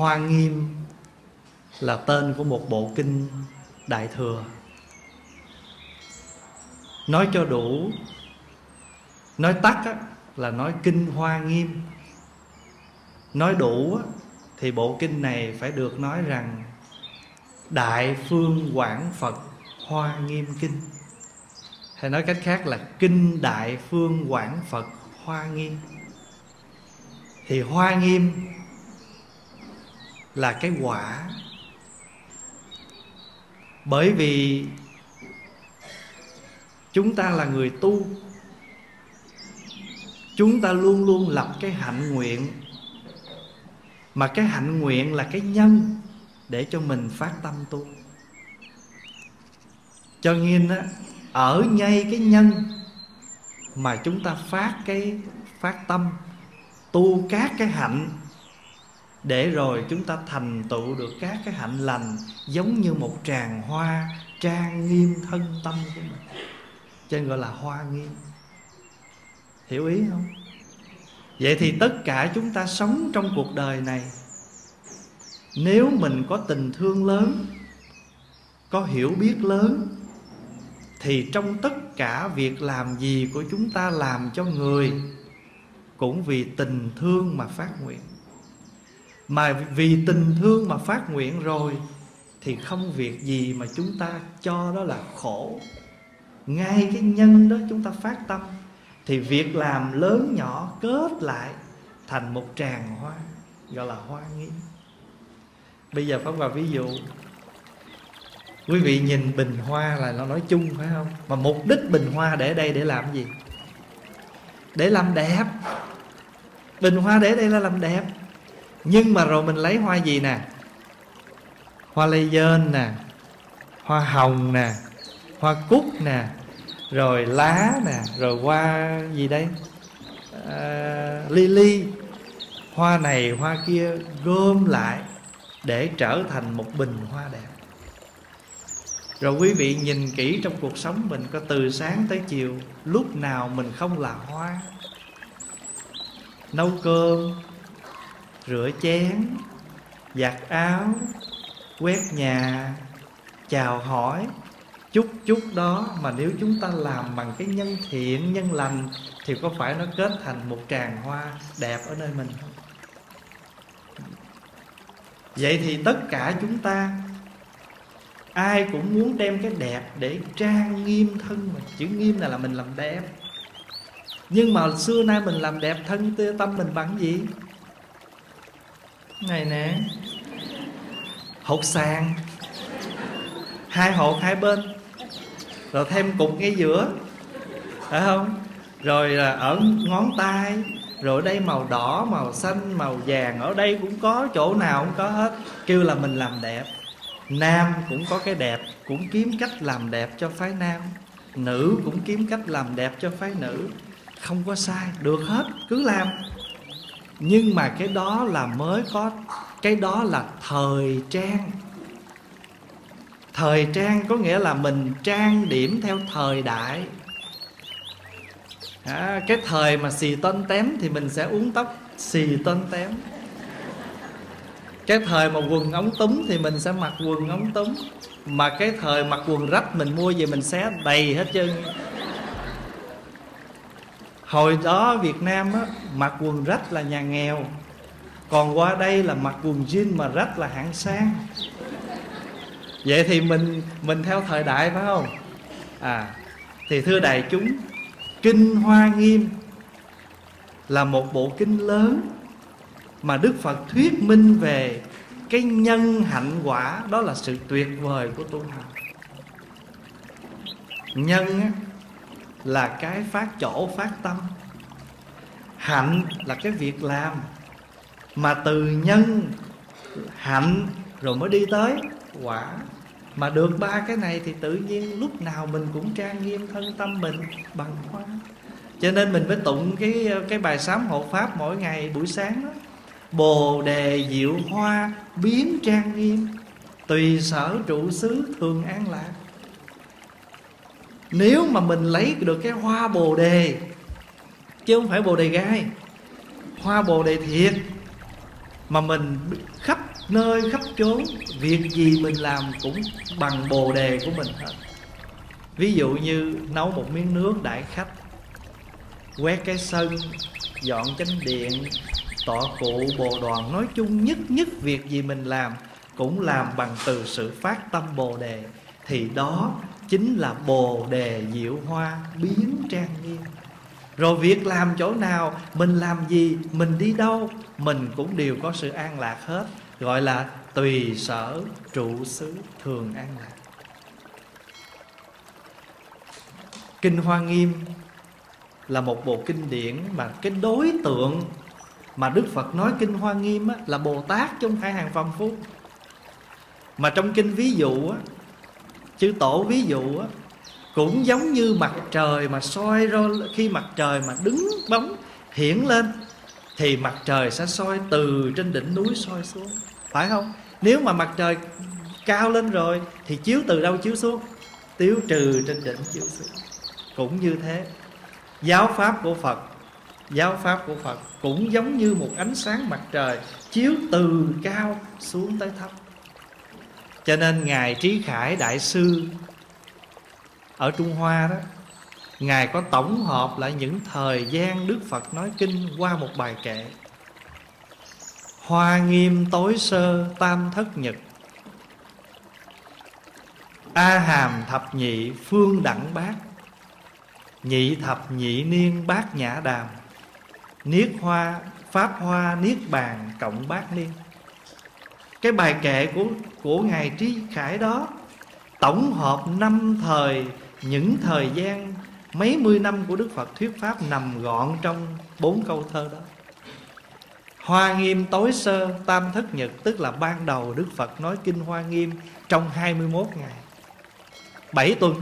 hoa nghiêm là tên của một bộ kinh đại thừa. Nói cho đủ nói tắt á, là nói kinh hoa nghiêm. Nói đủ á, thì bộ kinh này phải được nói rằng đại phương quảng phật hoa nghiêm kinh. Hay nói cách khác là kinh đại phương quảng phật hoa nghiêm. Thì hoa nghiêm là cái quả. Bởi vì chúng ta là người tu, chúng ta luôn luôn lập cái hạnh nguyện. Mà cái hạnh nguyện là cái nhân để cho mình phát tâm tu. Cho nên á, ở ngay cái nhân mà chúng ta phát cái, phát tâm, tu các cái hạnh để rồi chúng ta thành tựu được các cái hạnh lành giống như một tràng hoa trang nghiêm thân tâm của mình. Cho nên gọi là hoa nghiêm. Hiểu ý không? Vậy thì tất cả chúng ta sống trong cuộc đời này, nếu mình có tình thương lớn, có hiểu biết lớn, thì trong tất cả việc làm gì của chúng ta làm cho người cũng vì tình thương mà phát nguyện mà vì tình thương mà phát nguyện rồi, thì không việc gì mà chúng ta cho đó là khổ. Ngay cái nhân đó chúng ta phát tâm, thì việc làm lớn nhỏ kết lại thành một tràng hoa, gọi là hoa nghi. Bây giờ pháp vào ví dụ, quý vị nhìn bình hoa là nó nói chung phải không? Mà mục đích bình hoa để đây để làm gì? Để làm đẹp. Bình hoa để đây là làm đẹp nhưng mà rồi mình lấy hoa gì nè? Hoa lê dên nè hoa hồng nè hoa cúc nè rồi lá nè rồi hoa gì đây? À, lily. Hoa này hoa kia gom lại để trở thành một bình hoa đẹp. Rồi quý vị nhìn kỹ trong cuộc sống mình có từ sáng tới chiều lúc nào mình không là hoa? Nấu cơm rửa chén, giặt áo, quét nhà, chào hỏi. Chút chút đó mà nếu chúng ta làm bằng cái nhân thiện, nhân lành thì có phải nó kết thành một tràng hoa đẹp ở nơi mình không? Vậy thì tất cả chúng ta, ai cũng muốn đem cái đẹp để trang nghiêm thân mình. Chữ nghiêm là là mình làm đẹp. Nhưng mà xưa nay mình làm đẹp thân, tâm mình bằng gì? Này nè. Hột sàn. Hai hột hai bên. Rồi thêm cục ngay giữa. Phải không? Rồi là ở ngón tay. Rồi đây màu đỏ, màu xanh, màu vàng. Ở đây cũng có, chỗ nào cũng có hết. Kêu là mình làm đẹp. Nam cũng có cái đẹp. Cũng kiếm cách làm đẹp cho phái nam. Nữ cũng kiếm cách làm đẹp cho phái nữ. Không có sai. Được hết. Cứ làm nhưng mà cái đó là mới có cái đó là thời trang. Thời trang có nghĩa là mình trang điểm theo thời đại. À, cái thời mà xì tên tém thì mình sẽ uống tóc xì tên tém. Cái thời mà quần ống túm thì mình sẽ mặc quần ống túm. Mà cái thời mặc quần rách mình mua về mình xé đầy hết trơn hồi đó Việt Nam á, mặc quần rách là nhà nghèo. Còn qua đây là mặc quần jean mà rách là hạng sang. Vậy thì mình mình theo thời đại phải không? À thì thưa đại chúng kinh hoa nghiêm là một bộ kinh lớn mà đức phật thuyết minh về cái nhân hạnh quả đó là sự tuyệt vời của tu hành. Nhân là cái phát chỗ, phát tâm. Hạnh là cái việc làm mà từ nhân hạnh rồi mới đi tới quả. Mà được ba cái này thì tự nhiên lúc nào mình cũng trang nghiêm thân tâm mình bằng hoa cho nên mình mới tụng cái cái bài sám hộ pháp mỗi ngày, buổi sáng đó. Bồ đề diệu hoa biến trang nghiêm, tùy sở trụ xứ thường an lạc nếu mà mình lấy được cái hoa bồ đề, chứ không phải bồ đề gai, hoa bồ đề thiệt, mà mình khắp nơi, khắp chốn, việc gì mình làm cũng bằng bồ đề của mình hết. Ví dụ như nấu một miếng nước đại khách, quét cái sân, dọn chánh điện, tọa cụ bồ đoàn, nói chung nhất nhất việc gì mình làm cũng làm bằng từ sự phát tâm bồ đề, thì đó chính là bồ đề diệu hoa biến trang nghiêm. Rồi việc làm chỗ nào mình làm gì mình đi đâu mình cũng đều có sự an lạc hết gọi là tùy sở trụ xứ thường an lạc. Kinh hoa nghiêm là một bộ kinh điển mà cái đối tượng mà đức phật nói kinh hoa nghiêm á, là bồ tát chứ không phải hàng phàm phu mà trong kinh ví dụ á, chư tổ ví dụ á, cũng giống như mặt trời mà soi ra khi mặt trời mà đứng bóng hiển lên thì mặt trời sẽ soi từ trên đỉnh núi soi xuống. Phải không? Nếu mà mặt trời cao lên rồi thì chiếu từ đâu chiếu xuống? Tiêu trừ trên đỉnh chiếu xuống. Cũng như thế. Giáo pháp của phật giáo pháp của phật cũng giống như một ánh sáng mặt trời chiếu từ cao xuống tới thấp cho nên ngài trí khải đại sư ở trung hoa đó, ngài có tổng hợp lại những thời gian đức phật nói kinh qua một bài kệ. Hoa nghiêm tối sơ, tam thất nhật. A hàm thập nhị phương đẳng bát. Nhị thập nhị niên bát nhã đàm. Niết hoa, pháp hoa niết bàn cộng bát niên cái bài kệ của của ngài trí khải đó, tổng hợp năm thời, những thời gian, mấy mươi năm của đức phật thuyết pháp nằm gọn trong bốn câu thơ đó. Hoa nghiêm tối sơ tam thất nhật, Tức là ban đầu Đức Phật nói kinh Hoa nghiêm Trong 21 ngày. 7 tuần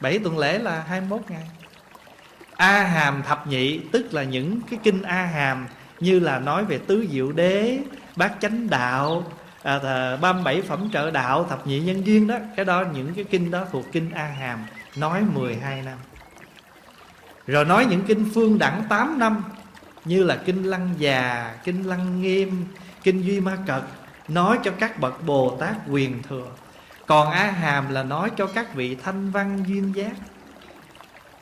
7 tuần lễ là 21 ngày. A hàm thập nhị, Tức là những cái kinh A hàm Như là nói về tứ diệu đế, Bát chánh đạo à, ba mươi bảy phẩm trợ đạo thập nhị nhân duyên đó cái đó những cái kinh đó thuộc kinh a hàm nói 12 năm. Rồi nói những kinh phương đẳng 8 năm như là kinh lăng già kinh lăng nghiêm kinh duy ma cật nói cho các bậc bồ tát quyền thừa. Còn a hàm là nói cho các vị thanh văn duyên giác.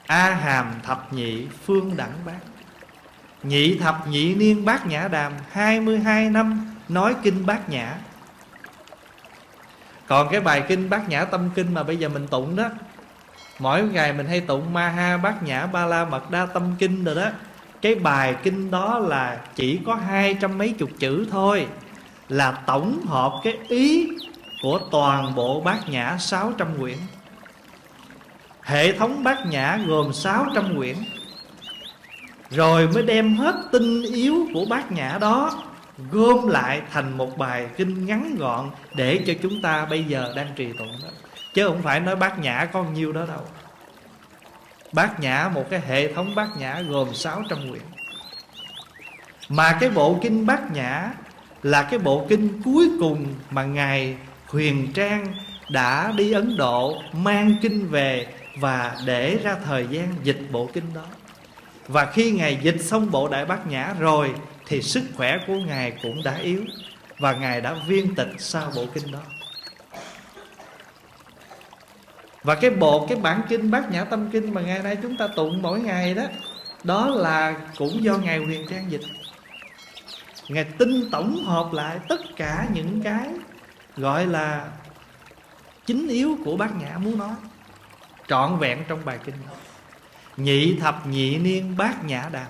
A hàm thập nhị phương đẳng bát. Nhị thập nhị niên bát nhã đàm 22 năm nói kinh bát nhã còn cái bài kinh bát nhã tâm kinh mà bây giờ mình tụng đó, mỗi ngày mình hay tụng ma ha bát nhã ba la mật đa tâm kinh rồi đó. Cái bài kinh đó là chỉ có hai trăm mấy chục chữ thôi, là tổng hợp cái ý của toàn bộ bát nhã sáu trăm quyển. Hệ thống bát nhã gồm sáu trăm quyển, rồi mới đem hết tinh yếu của bát nhã đó gom lại thành một bài kinh ngắn gọn để cho chúng ta bây giờ đang trì tụng đó. Chứ không phải nói bát nhã có nhiêu đó đâu. Bát nhã, một cái hệ thống bát nhã gồm 600 quyển. Mà cái bộ kinh bát nhã là cái bộ kinh cuối cùng mà ngài huyền trang đã đi ấn độ mang kinh về và để ra thời gian dịch bộ kinh đó. Và khi ngài dịch xong bộ đại bát nhã rồi thì sức khỏe của ngài cũng đã yếu và ngài đã viên tịch sau bộ kinh đó. Và cái bộ, cái bản kinh bát nhã tâm kinh mà ngày nay chúng ta tụng mỗi ngày đó đó là cũng do ngài huyền trang dịch. Ngài tinh tổng hợp lại tất cả những cái gọi là chính yếu của bát nhã muốn nói, trọn vẹn trong bài kinh đó. Nhị thập nhị niên bát nhã đàm.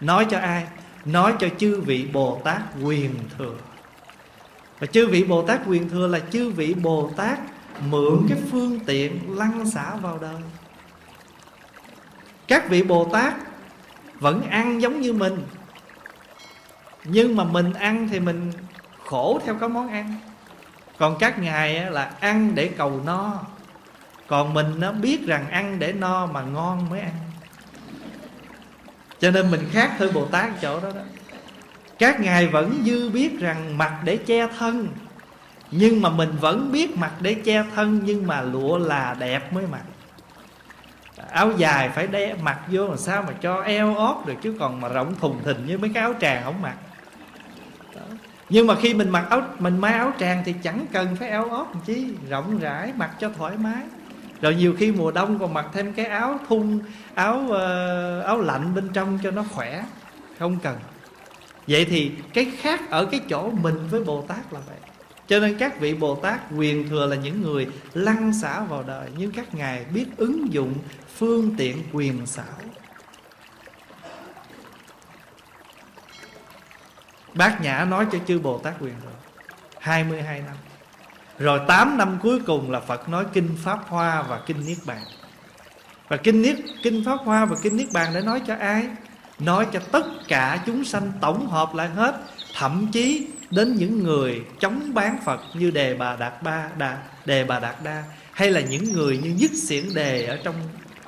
Nói cho ai? Nói cho chư vị bồ tát quyền thừa. Và chư vị bồ tát quyền thừa là chư vị bồ tát mượn cái phương tiện lăn xả vào đời. Các vị bồ tát vẫn ăn giống như mình, nhưng mà mình ăn thì mình khổ theo cái món ăn. Còn các ngài là ăn để cầu no, còn mình nó biết rằng ăn để no mà ngon mới ăn cho nên mình khác hơn bồ tát chỗ đó đó. Các ngài vẫn dư biết rằng mặt để che thân. Nhưng mà mình vẫn biết mặt để che thân, nhưng mà lụa là đẹp mới mặc. Áo dài phải đe, mặc vô làm sao mà cho eo ót được, chứ còn mà rộng thùng thình như mấy cái áo tràng không mặc. Nhưng mà khi mình mặc áo, mình may áo tràng thì chẳng cần phải áo ót chi, rộng rãi, mặc cho thoải mái rồi nhiều khi mùa đông còn mặc thêm cái áo thun, áo ờ, áo lạnh bên trong cho nó khỏe, không cần. Vậy thì cái khác ở cái chỗ mình với bồ tát là vậy. Cho nên các vị bồ tát quyền thừa là những người lăn xả vào đời nhưng các ngài biết ứng dụng phương tiện quyền xảo. Bác Nhã nói cho chư Bồ Tát quyền rồi. 22 năm. Rồi 8 năm cuối cùng là Phật nói Kinh Pháp Hoa và Kinh Niết Bàn. Và Kinh Niết Kinh Pháp Hoa và Kinh Niết Bàn để nói cho ai? Nói cho tất cả chúng sanh tổng hợp lại hết Thậm chí đến những người chống bán Phật Như Đề Bà Đạt Ba Đà, Đề Bà Đạt Đa Hay là những người như Nhất Xiển Đề Ở trong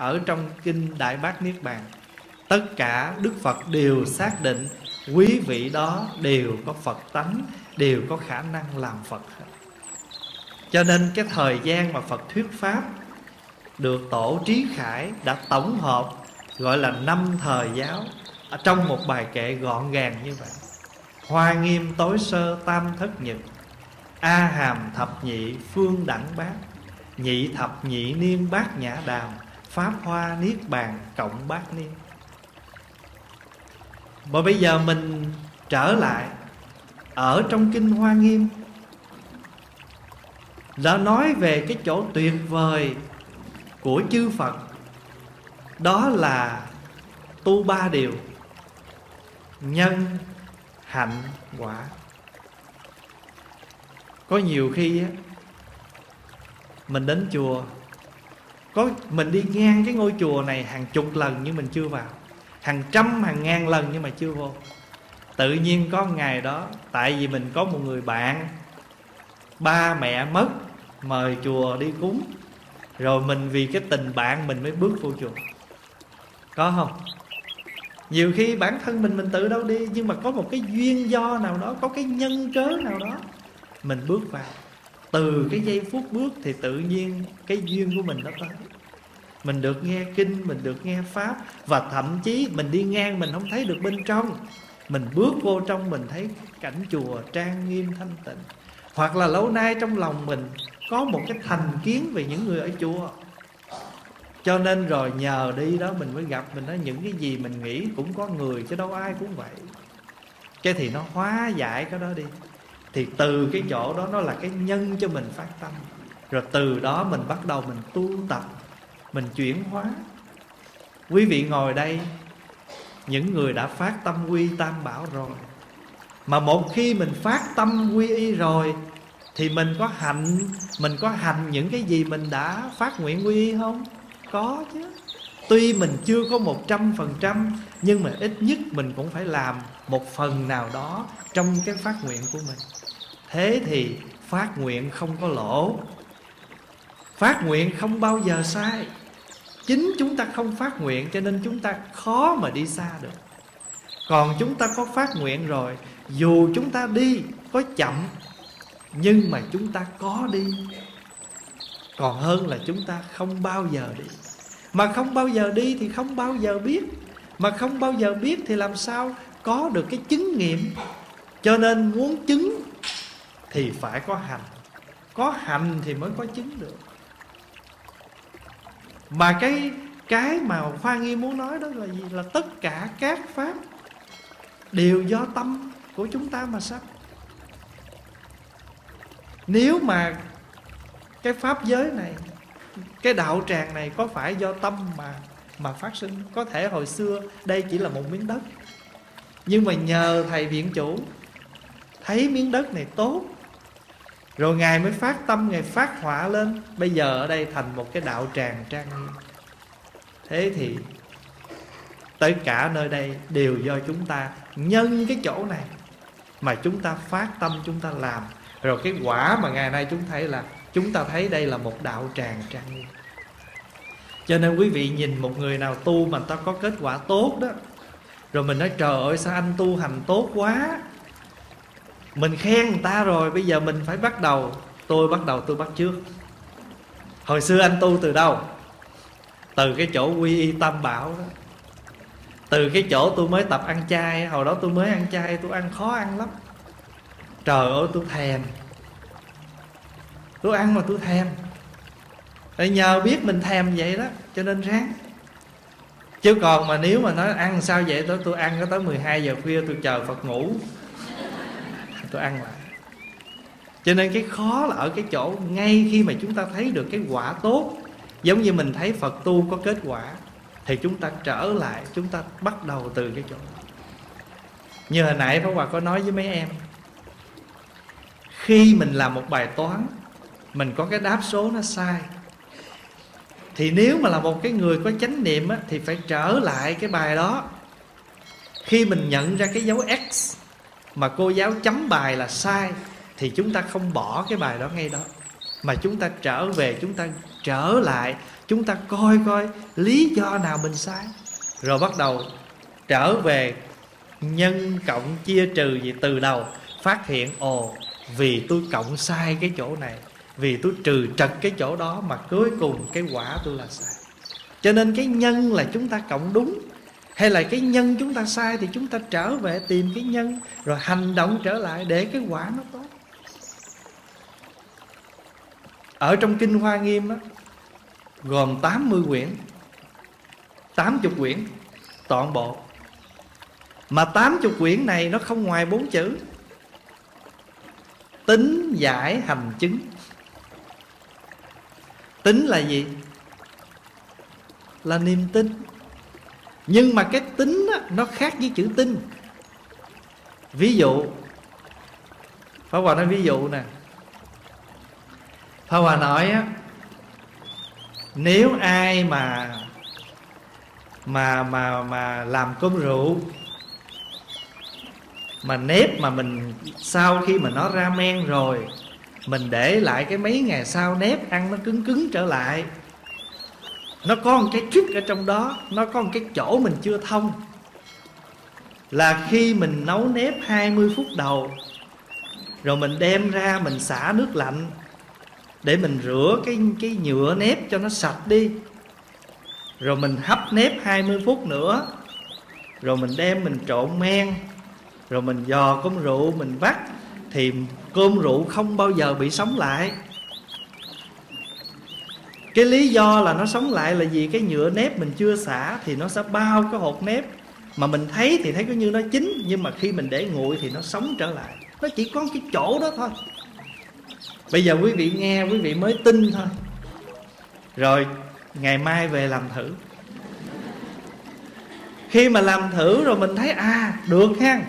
ở trong Kinh Đại Bát Niết Bàn. Tất cả Đức Phật đều xác định quý vị đó đều có phật tánh đều có khả năng làm phật cho nên cái thời gian mà phật thuyết pháp được tổ trí khải đã tổng hợp, gọi là năm thời giáo, ở trong một bài kệ gọn gàng như vậy. Hoa nghiêm tối sơ, tam thất nhật, a hàm thập nhị phương đẳng bát, nhị thập nhị niên bát nhã đàm, pháp hoa niết bàn cộng bát niên. Mà bây giờ mình trở lại ở trong kinh hoa nghiêm đã nói về cái chỗ tuyệt vời của chư phật. Đó là tu ba điều. Nhân, hạnh, quả. Có nhiều khi á, mình đến chùa, có mình đi ngang cái ngôi chùa này hàng chục lần nhưng mình chưa vào, hàng trăm, hàng ngàn lần nhưng mà chưa vô. Tự nhiên có ngày đó, tại vì mình có một người bạn, ba mẹ mất mời chùa đi cúng. Rồi mình vì cái tình bạn mình mới bước vô chùa. Có không? Nhiều khi bản thân mình mình tự đâu đi, nhưng mà có một cái duyên do nào đó, có cái nhân cớ nào đó, mình bước vào. Từ cái giây phút bước thì tự nhiên cái duyên của mình nó tới. Mình được nghe kinh, mình được nghe pháp, và thậm chí mình đi ngang mình không thấy được bên trong. Mình bước vô trong mình thấy cảnh chùa trang nghiêm thanh tịnh. Hoặc là lâu nay trong lòng mình có một cái thành kiến về những người ở chùa. Cho nên rồi nhờ đi đó mình mới gặp, mình nói những cái gì mình nghĩ cũng có người, chứ đâu ai cũng vậy. Cái thì nó hóa giải cái đó đi. Thì từ cái chỗ đó nó là cái nhân cho mình phát tâm. Rồi từ đó mình bắt đầu mình tu tập, mình chuyển hóa. Quý vị ngồi đây, những người đã phát tâm quy tam bảo rồi, mà một khi mình phát tâm quy y rồi thì mình có hành, mình có hành những cái gì mình đã phát nguyện quy y không? Có chứ. Tuy mình chưa có một trăm phần trăm, nhưng mà ít nhất mình cũng phải làm một phần nào đó trong cái phát nguyện của mình. Thế thì phát nguyện không có lỗ. Phát nguyện không bao giờ sai. Chính chúng ta không phát nguyện cho nên chúng ta khó mà đi xa được. Còn chúng ta có phát nguyện rồi, dù chúng ta đi có chậm nhưng mà chúng ta có đi. Còn hơn là chúng ta không bao giờ đi. Mà không bao giờ đi thì không bao giờ biết. Mà không bao giờ biết thì làm sao có được cái chứng nghiệm? Cho nên muốn chứng thì phải có hành. Có hành thì mới có chứng được. Mà cái cái mà khoa nghi muốn nói đó là gì? Là tất cả các pháp đều do tâm của chúng ta mà sắp nếu mà cái pháp giới này, cái đạo tràng này có phải do tâm mà mà phát sinh? Có thể hồi xưa đây chỉ là một miếng đất. Nhưng mà nhờ thầy viện chủ thấy miếng đất này tốt, rồi ngài mới phát tâm, ngài phát họa lên. Bây giờ ở đây thành một cái đạo tràng trang nghiêm. Thế thì tất cả nơi đây đều do chúng ta nhân cái chỗ này mà chúng ta phát tâm, chúng ta làm rồi cái quả mà ngày nay chúng thấy là, chúng ta thấy đây là một đạo tràng trang nghiêm. Cho nên quý vị nhìn một người nào tu mà ta có kết quả tốt đó, rồi mình nói, trời ơi, sao anh tu hành tốt quá. Mình khen người ta rồi, bây giờ mình phải bắt đầu, tôi bắt đầu, tôi bắt trước. Hồi xưa anh tu từ đâu? Từ cái chỗ quy y tam bảo đó. Từ cái chỗ tôi mới tập ăn chay, hồi đó tôi mới ăn chay, tôi ăn khó ăn lắm trời ơi tôi thèm. Tôi ăn mà tôi thèm. Tại nhờ biết mình thèm vậy đó Cho nên ráng. Chứ còn mà nếu mà nói ăn sao vậy Tôi, tôi ăn có tới 12 giờ khuya Tôi chờ Phật ngủ. Tôi ăn lại Cho nên cái khó là ở cái chỗ Ngay khi mà chúng ta thấy được cái quả tốt Giống như mình thấy Phật tu có kết quả Thì chúng ta trở lại Chúng ta bắt đầu từ cái chỗ Như hồi nãy Pháp Hòa có nói với mấy em khi mình làm một bài toán Mình có cái đáp số nó sai. Thì nếu mà là một cái người có chánh niệm á, thì phải trở lại cái bài đó. Khi mình nhận ra cái dấu x mà cô giáo chấm bài là sai thì chúng ta không bỏ cái bài đó ngay đó mà chúng ta trở về chúng ta trở lại chúng ta coi coi lý do nào mình sai. Rồi bắt đầu trở về nhân cộng chia trừ gì từ đầu phát hiện ồ vì tôi cộng sai cái chỗ này, vì tôi trừ trật cái chỗ đó mà cuối cùng cái quả tôi là sai. Cho nên cái nhân là chúng ta cộng đúng, hay là cái nhân chúng ta sai thì chúng ta trở về tìm cái nhân, rồi hành động trở lại để cái quả nó tốt ở trong kinh hoa nghiêm á, gồm 80 quyển 80 quyển toàn bộ. Mà 80 quyển này nó không ngoài bốn chữ tính giải hành chứng. Tính là gì? Là niềm tin. Nhưng mà cái tính đó, nó khác với chữ tin. Ví dụ Pháp Hòa nói ví dụ nè. Pháp Hòa nói á Nếu ai mà Mà mà mà làm cơm rượu Mà nếp mà mình sau khi mà nó ra men rồi, mình để lại cái mấy ngày sau nếp ăn nó cứng cứng trở lại. Nó có một cái trick ở trong đó, nó có một cái chỗ mình chưa thông. Là khi mình nấu nếp 20 phút đầu, rồi mình đem ra mình xả nước lạnh để mình rửa cái cái nhựa nếp cho nó sạch đi. Rồi mình hấp nếp 20 phút nữa, rồi mình đem mình trộn men rồi mình dò cơm rượu, mình vắt thì cơm rượu không bao giờ bị sống lại. Cái lý do là nó sống lại là vì cái nhựa nếp mình chưa xả thì nó sẽ bao cái hột nếp. Mà mình thấy thì thấy cứ như nó chín, nhưng mà khi mình để nguội thì nó sống trở lại. Nó chỉ có cái chỗ đó thôi. Bây giờ quý vị nghe, quý vị mới tin thôi. Rồi, ngày mai về làm thử. Khi mà làm thử rồi mình thấy à được ha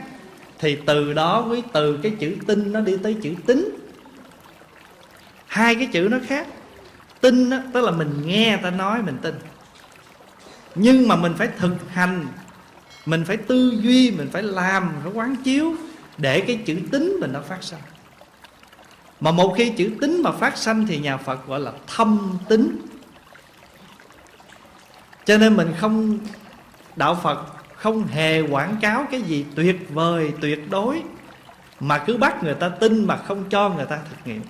thì từ đó với từ cái chữ tin nó đi tới chữ tính. Hai cái chữ nó khác. Tin đó, tức là mình nghe ta nói mình tin. Nhưng mà mình phải thực hành mình phải tư duy mình phải làm phải quán chiếu để cái chữ tính mình nó phát sanh. Mà một khi chữ tính mà phát sanh thì nhà phật gọi là thâm tính. Cho nên mình không đạo phật không hề quảng cáo cái gì tuyệt vời, tuyệt đối. Mà cứ bắt người ta tin mà không cho người ta thực nghiệm.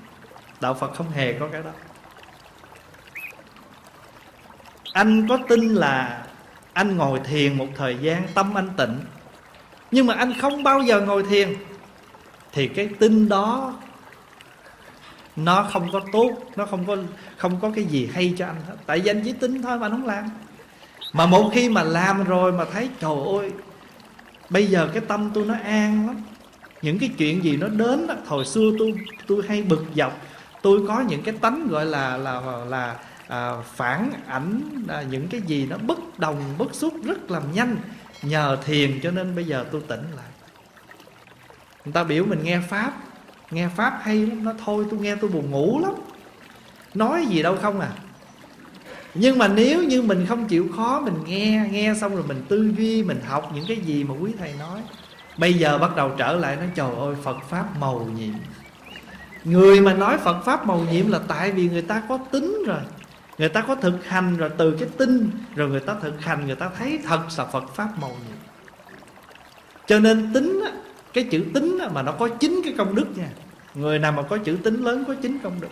Đạo phật không hề có cái đó. Anh có tin là anh ngồi thiền một thời gian, tâm anh tịnh. Nhưng mà anh không bao giờ ngồi thiền, thì cái tin đó nó không có tốt, nó không có không có cái gì hay cho anh hết. Tại vì anh chỉ tin thôi mà anh không làm mà một khi mà làm rồi mà thấy trời ơi bây giờ cái tâm tôi nó an lắm. Những cái chuyện gì nó đến đó, hồi xưa tôi tôi hay bực dọc. Tôi có những cái tánh gọi là là là à, phản ảnh à, những cái gì nó bất đồng bất xúc rất là nhanh. Nhờ thiền cho nên bây giờ tôi tỉnh lại. Người ta biểu mình nghe pháp. Nghe pháp hay lắm nó thôi tôi nghe tôi buồn ngủ lắm. Nói gì đâu không à nhưng mà nếu như mình không chịu khó, mình nghe nghe xong rồi mình tư duy, mình học những cái gì mà quý thầy nói, bây giờ bắt đầu trở lại nói, trời ơi, phật pháp màu nhiệm. Người mà nói phật pháp màu nhiệm là tại vì người ta có tính rồi. Người ta có thực hành rồi, từ cái tin rồi người ta thực hành, người ta thấy thật là phật pháp màu nhiệm. Cho nên tính cái chữ tính mà nó có chín cái công đức nha. Người nào mà có chữ tính lớn, có chín công đức.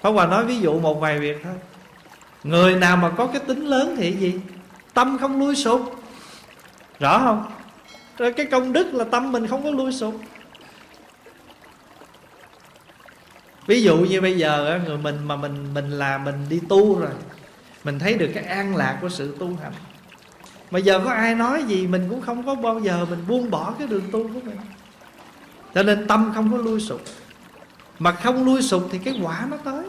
Pháp Hòa nói ví dụ một vài việc thôi. Người nào mà có cái tính lớn thì gì? Tâm không lui sụp. Rõ không? Rồi cái công đức là tâm mình không có lui sụp. Ví dụ như bây giờ người mình mà mình mình là mình đi tu rồi, mình thấy được cái an lạc của sự tu hành. Mà giờ có ai nói gì mình cũng không có bao giờ mình buông bỏ cái đường tu của mình. Cho nên tâm không có lui sụp. Mà không lui sụp thì cái quả nó tới.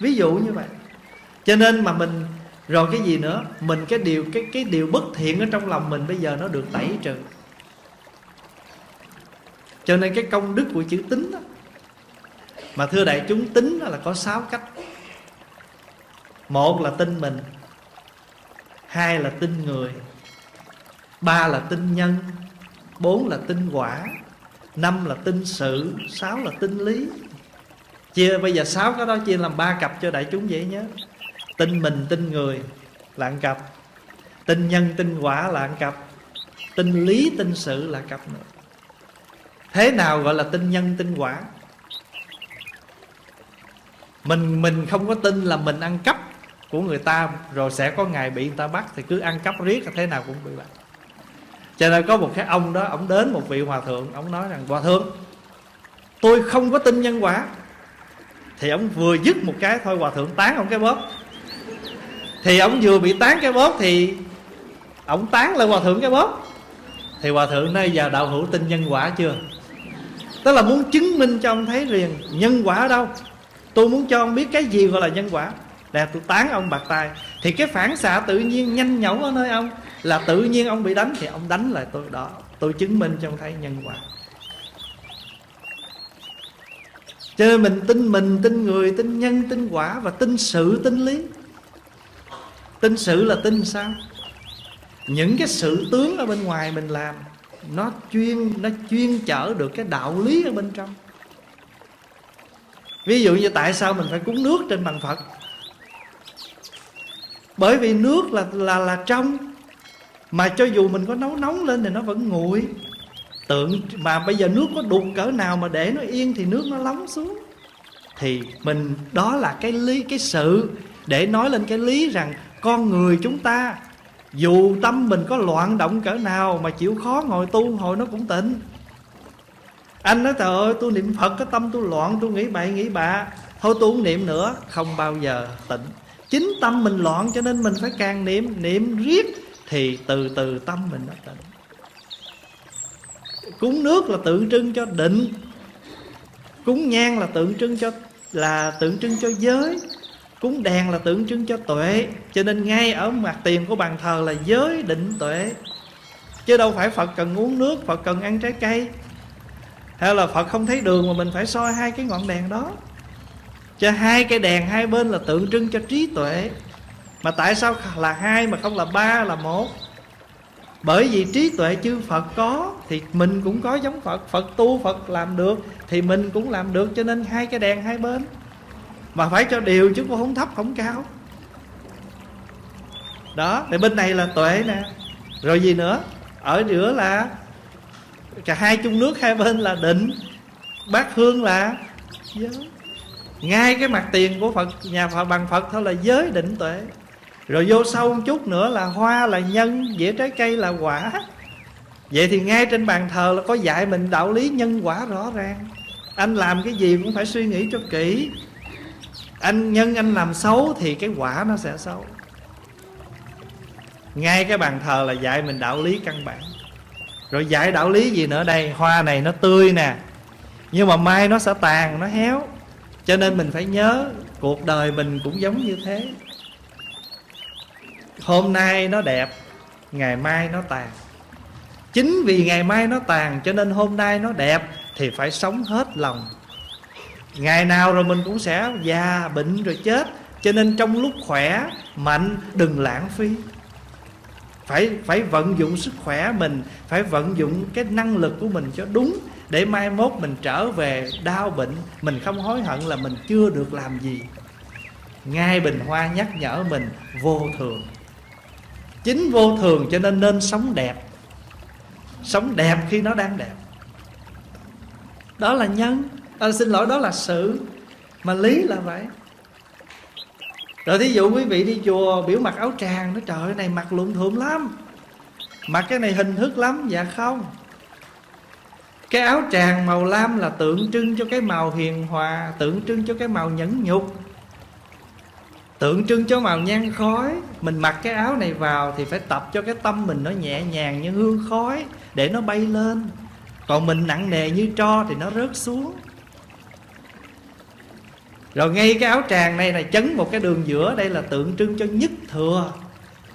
Ví dụ như vậy cho nên mà mình rồi cái gì nữa? Mình cái điều cái cái điều bất thiện ở trong lòng mình bây giờ nó được tẩy trừ. Cho nên cái công đức của chữ tính đó, mà thưa đại chúng tính là có sáu cách. Một là tin mình hai là tin người ba là tin nhân bốn là tin quả năm là tin sự sáu là tin lý. Chia bây giờ sáu cái đó chia làm ba cặp cho đại chúng dễ nhớ tin mình, tin người là cặp. Tin nhân, tin quả là cặp. Tin lý, tin sự là cặp nữa. Thế nào gọi là tin nhân, tin quả? Mình mình không có tin là mình ăn cắp của người ta, rồi sẽ có ngày bị người ta bắt thì cứ ăn cắp riết, thế nào cũng bị bắt. Cho nên có một cái ông đó, ông đến một vị hòa thượng, ông nói rằng, hòa thượng, tôi không có tin nhân quả. Thì ông vừa dứt một cái, thôi hòa thượng tán ông cái bóp thì ông vừa bị tán cái bóp thì ông tán lại hòa thượng cái bóp. Thì hòa thượng nay giờ dạ, đạo hữu tin nhân quả chưa? Tức là muốn chứng minh cho ông thấy liền nhân quả ở đâu. Tôi muốn cho ông biết cái gì gọi là nhân quả. Là tôi tán ông bạc tay thì cái phản xạ tự nhiên nhanh nhẩu ở nơi ông là tự nhiên ông bị đánh thì ông đánh lại tôi. Đó, tôi chứng minh cho ông thấy nhân quả. Cho nên mình tin mình, tin người, tin nhân, tin quả và tin sự, tin lý tin sự là tin sao? Những cái sự tướng ở bên ngoài mình làm, nó chuyên nó chuyên chở được cái đạo lý ở bên trong. Ví dụ như tại sao mình phải cúng nước trên bàn phật? Bởi vì nước là là là trong, mà cho dù mình có nấu nóng lên thì nó vẫn nguội. Tượng mà bây giờ nước có đục cỡ nào mà để nó yên thì nước nó lóng xuống. Thì mình, đó là cái lý, cái sự để nói lên cái lý rằng con người chúng ta, dù tâm mình có loạn động cỡ nào mà chịu khó ngồi tu, hồi nó cũng tịnh anh nói, trời ơi tôi niệm phật, cái tâm tôi loạn, tôi nghĩ bậy, nghĩ bạ. Thôi tôi không niệm nữa, không bao giờ tịnh chính tâm mình loạn cho nên mình phải càng niệm niệm riết thì từ từ tâm mình nó tịnh cúng nước là tượng trưng cho định, cúng nhang là tượng trưng cho, là tượng trưng cho giới cúng đèn là tượng trưng cho tuệ, cho nên ngay ở mặt tiền của bàn thờ là giới định tuệ. Chứ đâu phải phật cần uống nước, phật cần ăn trái cây. Hay là phật không thấy đường mà mình phải soi hai cái ngọn đèn đó. Cho hai cái đèn hai bên là tượng trưng cho trí tuệ. Mà tại sao là hai mà không là ba là một? Bởi vì trí tuệ chư Phật có Thì mình cũng có giống Phật. Phật tu, Phật làm được Thì mình cũng làm được. Cho nên hai cái đèn hai bên. Mà phải cho đều chứ cũng không thấp, không cao. Đó, Thì bên này là tuệ nè. Rồi gì nữa? Ở giữa là Cả hai chung nước, hai bên là định. Bát hương là giới. Ngay cái mặt tiền của phật, nhà phật, bằng phật thôi là giới định tuệ. Rồi vô sâu một chút nữa là hoa, là nhân, dĩa trái cây là quả. Vậy thì ngay trên bàn thờ là có dạy mình đạo lý nhân quả rõ ràng. Anh làm cái gì cũng phải suy nghĩ cho kỹ anh nhân anh làm xấu thì cái quả nó sẽ xấu. Ngay cái bàn thờ là dạy mình đạo lý căn bản. Rồi dạy đạo lý gì nữa đây? Hoa này nó tươi nè, nhưng mà mai nó sẽ tàn, nó héo. Cho nên mình phải nhớ, cuộc đời mình cũng giống như thế. Hôm nay nó đẹp, ngày mai nó tàn. Chính vì ngày mai nó tàn cho nên hôm nay nó đẹp thì phải sống hết lòng ngày nào rồi mình cũng sẽ già, bệnh rồi chết. Cho nên trong lúc khỏe, mạnh, đừng lãng phí. Phải phải vận dụng sức khỏe mình, phải vận dụng cái năng lực của mình cho đúng, để mai mốt mình trở về đau bệnh, mình không hối hận là mình chưa được làm gì. Ngay bình hoa nhắc nhở mình, vô thường. Chính vô thường cho nên nên sống đẹp. Sống đẹp khi nó đang đẹp. Đó là nhân à, xin lỗi đó là sự mà lý là vậy. Rồi thí dụ quý vị đi chùa biểu mặc áo tràng nó trời ơi này mặc luộm thuộm lắm. Mặc cái này hình thức lắm dạ không? Cái áo tràng màu lam là tượng trưng cho cái màu hiền hòa tượng trưng cho cái màu nhẫn nhục. Tượng trưng cho màu nhang khói. Mình mặc cái áo này vào thì phải tập cho cái tâm mình nó nhẹ nhàng như hương khói để nó bay lên. Còn mình nặng nề như tro thì nó rớt xuống rồi ngay cái áo tràng này là chấn một cái đường giữa, đây là tượng trưng cho nhất thừa.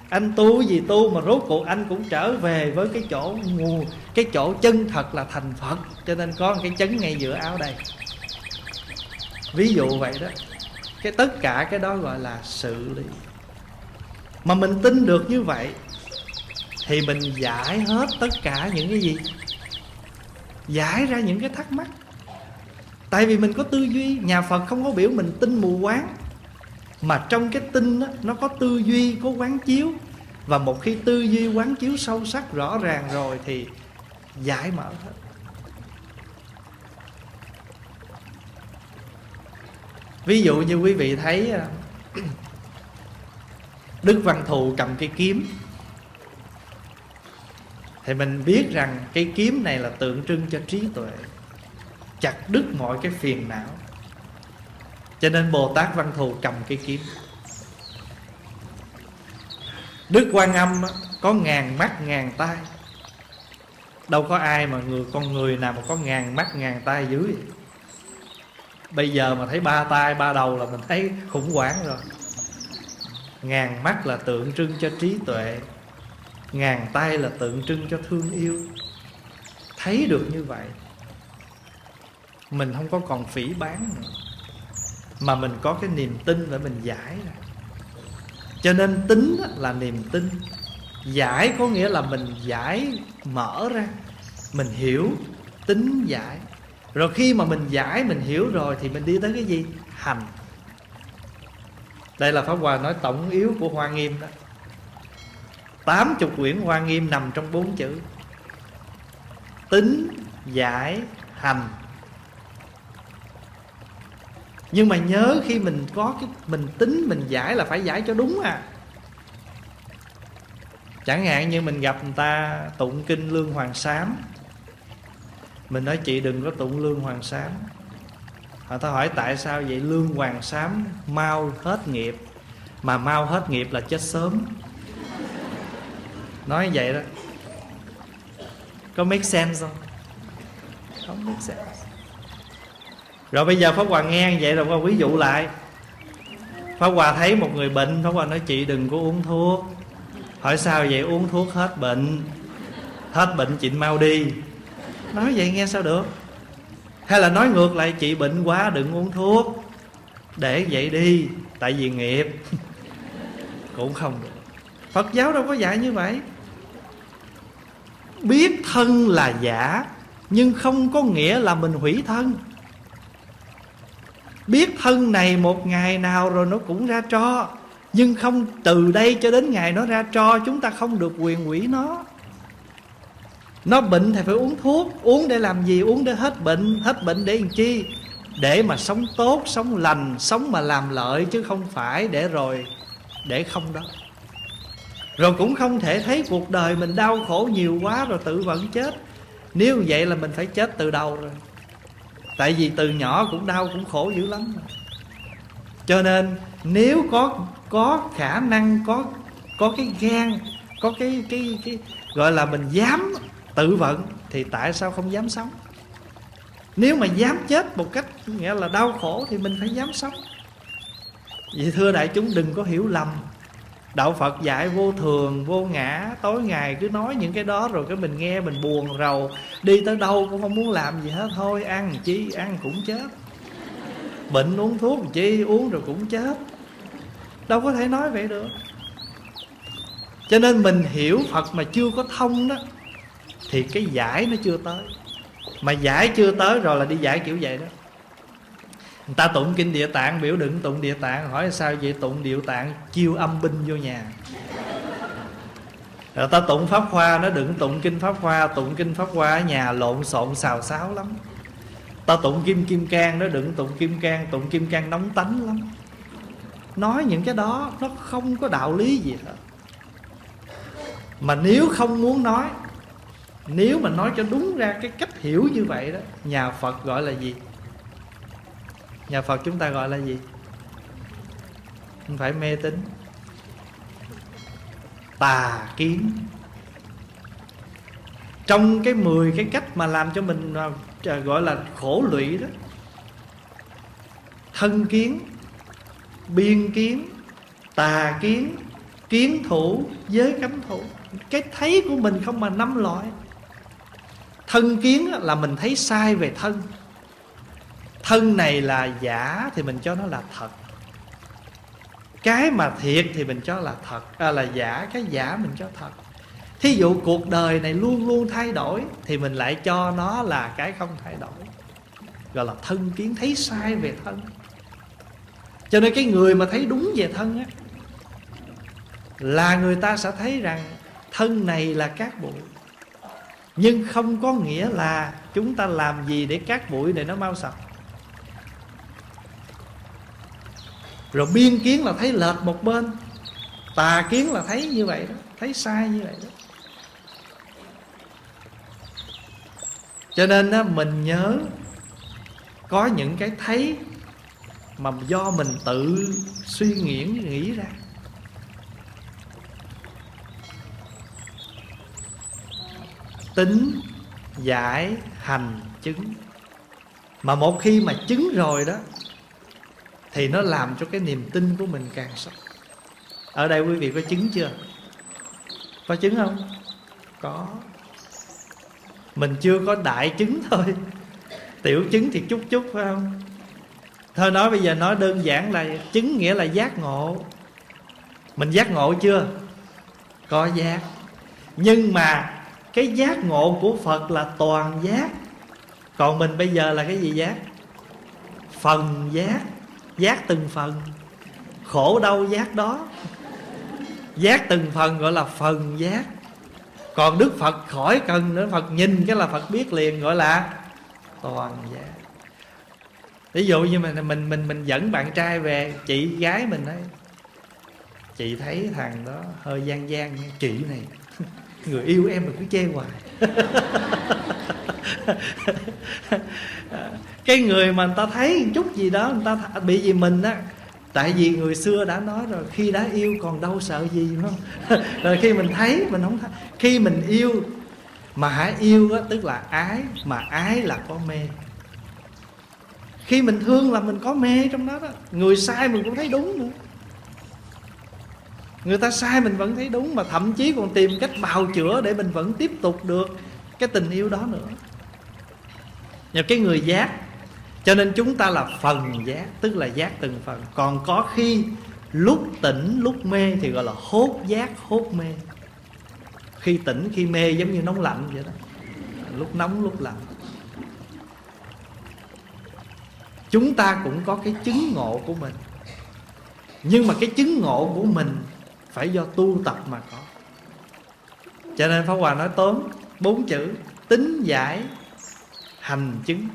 Anh tu gì tu mà rốt cuộc anh cũng trở về với cái chỗ nguồn cái chỗ chân thật là thành phật. Cho nên có một cái chấn ngay giữa áo đây. Ví dụ vậy đó. Cái tất cả cái đó gọi là sự lý. Mà mình tin được như vậy, thì mình giải hết tất cả những cái gì? Giải ra những cái thắc mắc tại vì mình có tư duy nhà phật không có biểu mình tin mù quáng. Mà trong cái tin đó, nó có tư duy có quán chiếu. Và một khi tư duy quán chiếu sâu sắc rõ ràng rồi thì giải mở hết. Ví dụ như quý vị thấy à, đức văn thù cầm cây kiếm. Thì mình biết rằng cây kiếm này là tượng trưng cho trí tuệ chặt đứt mọi cái phiền não. Cho nên bồ tát văn thù cầm cây kiếm. Đức quan âm có ngàn mắt, ngàn tay đâu có ai mà người, con người nào mà có ngàn mắt, ngàn tay dưới bây giờ mà thấy ba tay ba đầu là mình thấy khủng hoảng rồi. Ngàn mắt là tượng trưng cho trí tuệ. Ngàn tay là tượng trưng cho thương yêu. Thấy được như vậy mình không có còn phỉ bán nữa. Mà mình có cái niềm tin để mình giải ra cho nên tính là niềm tin. Giải có nghĩa là mình giải mở ra. Mình hiểu tính giải. Rồi khi mà mình giải, mình hiểu rồi thì mình đi tới cái gì? Hành. Đây là pháp hòa nói tổng yếu của hoa nghiêm đó. Tám chục quyển hoa nghiêm nằm trong bốn chữ. Tính, giải, hành nhưng mà nhớ khi mình có cái, mình tính, mình giải là phải giải cho đúng à. Chẳng hạn như mình gặp người ta tụng kinh lương hoàng sám. Mình nói, chị đừng có tụng lương hoàng sám. Họ ta hỏi, tại sao vậy? Lương hoàng sám mau hết nghiệp. Mà mau hết nghiệp là chết sớm. Nói vậy đó. Có make sense không? Không make sense rồi bây giờ pháp hòa nghe vậy rồi qua ví dụ lại. Pháp hòa thấy một người bệnh, pháp hòa nói, chị đừng có uống thuốc. Hỏi, sao vậy? Uống thuốc hết bệnh. Hết bệnh chị mau đi. Nói vậy nghe sao được? Hay là nói ngược lại, chị bệnh quá, đừng uống thuốc. Để vậy đi, tại vì nghiệp. Cũng không được. Phật giáo đâu có dạy như vậy. Biết thân là giả, nhưng không có nghĩa là mình hủy thân biết thân này một ngày nào rồi nó cũng ra cho nhưng không từ đây cho đến ngày nó ra cho chúng ta không được quyền quỷ nó. Nó bệnh thì phải uống thuốc. Uống để làm gì? Uống để hết bệnh. Hết bệnh để làm chi? Để mà sống tốt, sống lành, sống mà làm lợi, chứ không phải để rồi, để không đó. Rồi cũng không thể thấy cuộc đời mình đau khổ nhiều quá rồi tự vẫn chết. Nếu vậy là mình phải chết từ đầu rồi tại vì từ nhỏ cũng đau cũng khổ dữ lắm. Cho nên nếu có có khả năng, có có cái gan, có cái cái cái gọi là mình dám tự vận thì tại sao không dám sống? Nếu mà dám chết một cách, nghĩa là đau khổ thì mình phải dám sống. Vì thưa đại chúng, đừng có hiểu lầm đạo phật dạy vô thường, vô ngã, tối ngày cứ nói những cái đó rồi cái mình nghe mình buồn rầu. Đi tới đâu cũng không muốn làm gì hết, thôi ăn chi, ăn cũng chết. Bệnh uống thuốc chi, uống rồi cũng chết. Đâu có thể nói vậy được. Cho nên mình hiểu phật mà chưa có thông đó, thì cái giải nó chưa tới. Mà giải chưa tới rồi là đi giải kiểu vậy đó người ta tụng kinh địa tạng, biểu đựng tụng địa tạng. Hỏi sao vậy? Tụng địa tạng, chiêu âm binh vô nhà. Rồi ta tụng pháp hoa, nó đừng tụng kinh pháp hoa. Tụng kinh pháp hoa ở nhà lộn xộn xào xáo lắm. Ta tụng kim kim cang, nó đừng tụng kim cang. Tụng kim cang nóng tánh lắm. Nói những cái đó, nó không có đạo lý gì hết. Mà nếu không muốn nói, nếu mà nói cho đúng ra cái cách hiểu như vậy đó, nhà phật gọi là gì? Nhà phật chúng ta gọi là gì? Không phải mê tín. Tà kiến. Trong cái 10 cái cách mà làm cho mình à, à, gọi là khổ lụy đó, thân kiến, biên kiến, tà kiến kiến thủ, giới cấm thủ. Cái thấy của mình không mà năm loại. Thân kiến là mình thấy sai về thân thân này là giả thì mình cho nó là thật. Cái mà thiệt thì mình cho là thật à, là giả cái giả mình cho thật. Thí dụ cuộc đời này luôn luôn thay đổi thì mình lại cho nó là cái không thay đổi gọi là thân kiến thấy sai về thân. Cho nên cái người mà thấy đúng về thân á là người ta sẽ thấy rằng thân này là cát bụi. Nhưng không có nghĩa là chúng ta làm gì để cát bụi này nó mau sạch rồi biên kiến là thấy lệch một bên tà kiến là thấy như vậy đó thấy sai như vậy đó. Cho nên á, mình nhớ có những cái thấy mà do mình tự suy nghĩ nghĩ ra. Tính giải hành chứng. Mà một khi mà chứng rồi đó thì nó làm cho cái niềm tin của mình càng sâu. Ở đây quý vị có chứng chưa? Có chứng không? Có. Mình chưa có đại chứng thôi. Tiểu chứng thì chút chút, phải không? Thôi nói bây giờ nói đơn giản là chứng nghĩa là giác ngộ. Mình giác ngộ chưa? Có giác. Nhưng mà cái giác ngộ của phật là toàn giác. Còn mình bây giờ là cái gì giác? Phần giác giác từng phần. Khổ đau giác đó. Giác từng phần gọi là phần giác. Còn đức phật khỏi cần nữa. Phật nhìn cái là phật biết liền, gọi là toàn giác. Ví dụ như mình mình mình mình dẫn bạn trai về, chị gái mình ấy. Chị thấy thằng đó hơi gian gian chị này, người yêu em mà cứ chê hoài. cái người mà người ta thấy chút gì đó, người ta bị gì mình á, tại vì người xưa đã nói rồi, khi đã yêu còn đâu sợ gì không? Rồi khi mình thấy, mình không thấy khi mình yêu mà hãy yêu á, tức là ái, mà ái là có mê. Khi mình thương là mình có mê trong đó đó. Người sai mình cũng thấy đúng nữa. Người ta sai mình vẫn thấy đúng, mà thậm chí còn tìm cách bào chữa để mình vẫn tiếp tục được cái tình yêu đó nữa nhờ cái người giác, cho nên chúng ta là phần giác, tức là giác từng phần. Còn có khi lúc tỉnh, lúc mê thì gọi là hốt giác, hốt mê. Khi tỉnh, khi mê giống như nóng lạnh vậy đó. Lúc nóng, lúc lạnh. Chúng ta cũng có cái chứng ngộ của mình. Nhưng mà cái chứng ngộ của mình phải do tu tập mà có. Cho nên pháp hòa nói tóm bốn chữ, tính giải hành chứng.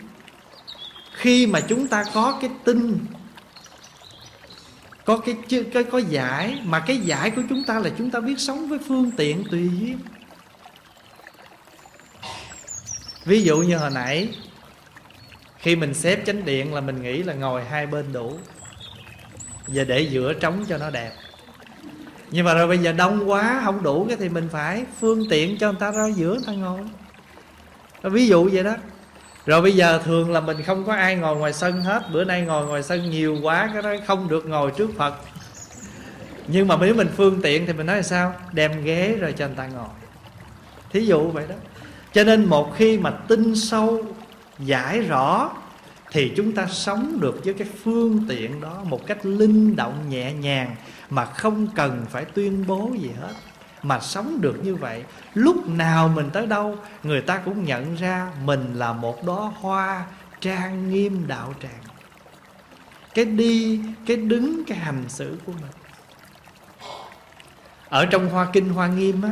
Khi mà chúng ta có cái tin, có cái chữ, cái, có giải, mà cái giải của chúng ta là chúng ta biết sống với phương tiện tùy duyên. Ví dụ như hồi nãy, khi mình xếp chánh điện là mình nghĩ là ngồi hai bên đủ và để giữa trống cho nó đẹp. Nhưng mà rồi bây giờ đông quá, không đủ cái thì mình phải phương tiện cho người ta ra giữa người ta ngồi. Ví dụ vậy đó rồi bây giờ thường là mình không có ai ngồi ngoài sân hết. Bữa nay ngồi ngoài sân nhiều quá, cái đó không được ngồi trước phật. Nhưng mà nếu mình phương tiện thì mình nói là sao? Đem ghế rồi cho người ta ngồi. Thí dụ vậy đó. Cho nên một khi mà tin sâu, giải rõ, thì chúng ta sống được với cái phương tiện đó một cách linh động nhẹ nhàng mà không cần phải tuyên bố gì hết mà sống được như vậy, lúc nào mình tới đâu, người ta cũng nhận ra mình là một đóa hoa trang nghiêm đạo tràng. Cái đi, cái đứng, cái hành xử của mình. Ở trong hoa kinh, hoa nghiêm á,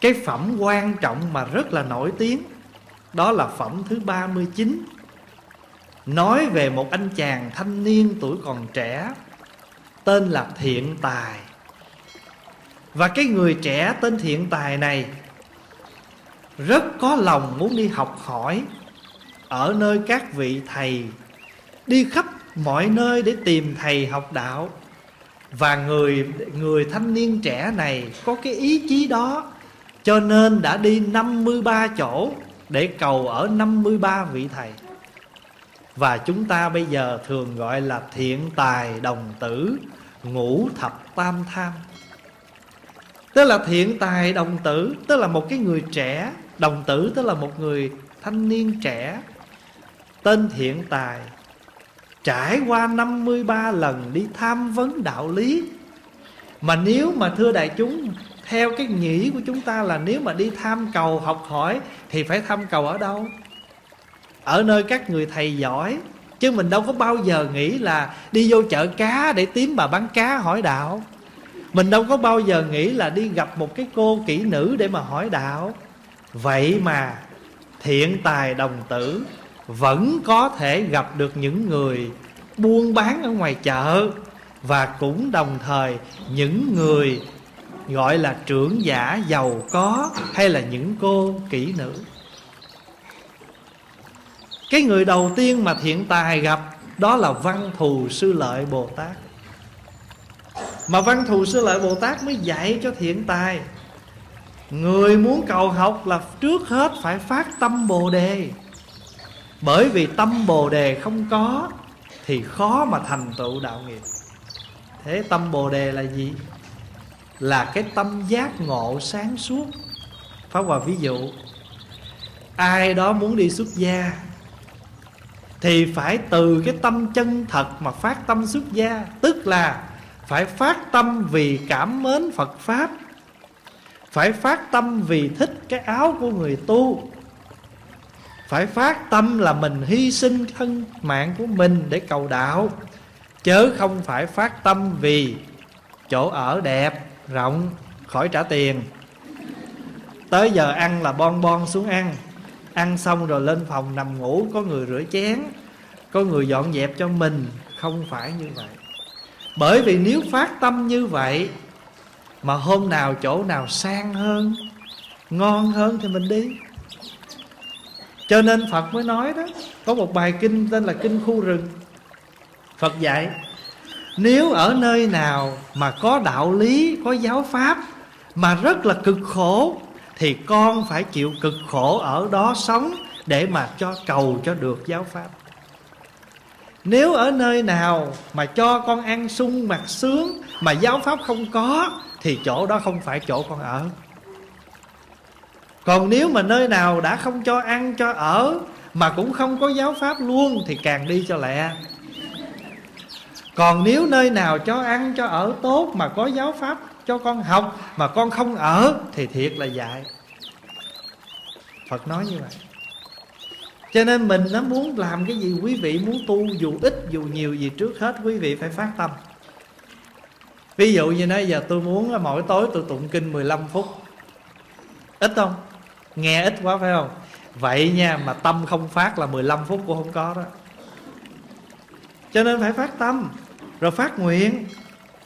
cái phẩm quan trọng mà rất là nổi tiếng, đó là phẩm thứ 39 nói về một anh chàng thanh niên tuổi còn trẻ, tên là thiện tài và cái người trẻ tên thiện tài này rất có lòng muốn đi học hỏi ở nơi các vị thầy, đi khắp mọi nơi để tìm thầy học đạo. Và người người thanh niên trẻ này có cái ý chí đó, cho nên đã đi 53 chỗ để cầu ở 53 vị thầy. Và chúng ta bây giờ thường gọi là thiện tài đồng tử ngũ thập tam tham tức là thiện tài đồng tử, tức là một cái người trẻ đồng tử, tức là một người thanh niên trẻ. Tên thiện tài, trải qua 53 lần đi tham vấn đạo lý. Mà nếu mà thưa đại chúng, theo cái nghĩ của chúng ta là nếu mà đi tham cầu học hỏi thì phải tham cầu ở đâu? Ở nơi các người thầy giỏi. Chứ mình đâu có bao giờ nghĩ là đi vô chợ cá để tím bà bán cá hỏi đạo mình đâu có bao giờ nghĩ là đi gặp một cái cô kỹ nữ để mà hỏi đạo. Vậy mà thiện tài đồng tử vẫn có thể gặp được những người buôn bán ở ngoài chợ và cũng đồng thời những người gọi là trưởng giả giàu có hay là những cô kỹ nữ. Cái người đầu tiên mà thiện tài gặp đó là văn thù sư lợi bồ tát mà văn thù sư lợi bồ tát mới dạy cho thiện tài. Người muốn cầu học là trước hết phải phát tâm bồ đề. Bởi vì tâm bồ đề không có, thì khó mà thành tựu đạo nghiệp. Thế tâm bồ đề là gì? Là cái tâm giác ngộ sáng suốt. Pháp hòa ví dụ, ai đó muốn đi xuất gia, thì phải từ cái tâm chân thật mà phát tâm xuất gia. Tức là phải phát tâm vì cảm mến phật pháp. Phải phát tâm vì thích cái áo của người tu. Phải phát tâm là mình hy sinh thân mạng của mình để cầu đạo chớ không phải phát tâm vì chỗ ở đẹp, rộng, khỏi trả tiền. Tới giờ ăn là bon bon xuống ăn. Ăn xong rồi lên phòng nằm ngủ, có người rửa chén, có người dọn dẹp cho mình. Không phải như vậy bởi vì nếu phát tâm như vậy, mà hôm nào chỗ nào sang hơn, ngon hơn thì mình đi. Cho nên phật mới nói đó, có một bài kinh tên là kinh khu rừng. Phật dạy, nếu ở nơi nào mà có đạo lý, có giáo pháp mà rất là cực khổ, thì con phải chịu cực khổ ở đó sống để mà cho cầu cho được giáo pháp nếu ở nơi nào mà cho con ăn sung mặc sướng mà giáo pháp không có, thì chỗ đó không phải chỗ con ở. Còn nếu mà nơi nào đã không cho ăn, cho ở, mà cũng không có giáo pháp luôn, thì càng đi cho lẹ. Còn nếu nơi nào cho ăn, cho ở tốt mà có giáo pháp cho con học mà con không ở, thì thiệt là dạy phật nói như vậy cho nên mình nó muốn làm cái gì quý vị muốn tu dù ít dù nhiều gì trước hết quý vị phải phát tâm. Ví dụ như nói giờ tôi muốn mỗi tối tôi tụng kinh 15 phút. Ít không? Nghe ít quá phải không? Vậy nha mà tâm không phát là 15 phút cũng không có đó. Cho nên phải phát tâm. Rồi phát nguyện.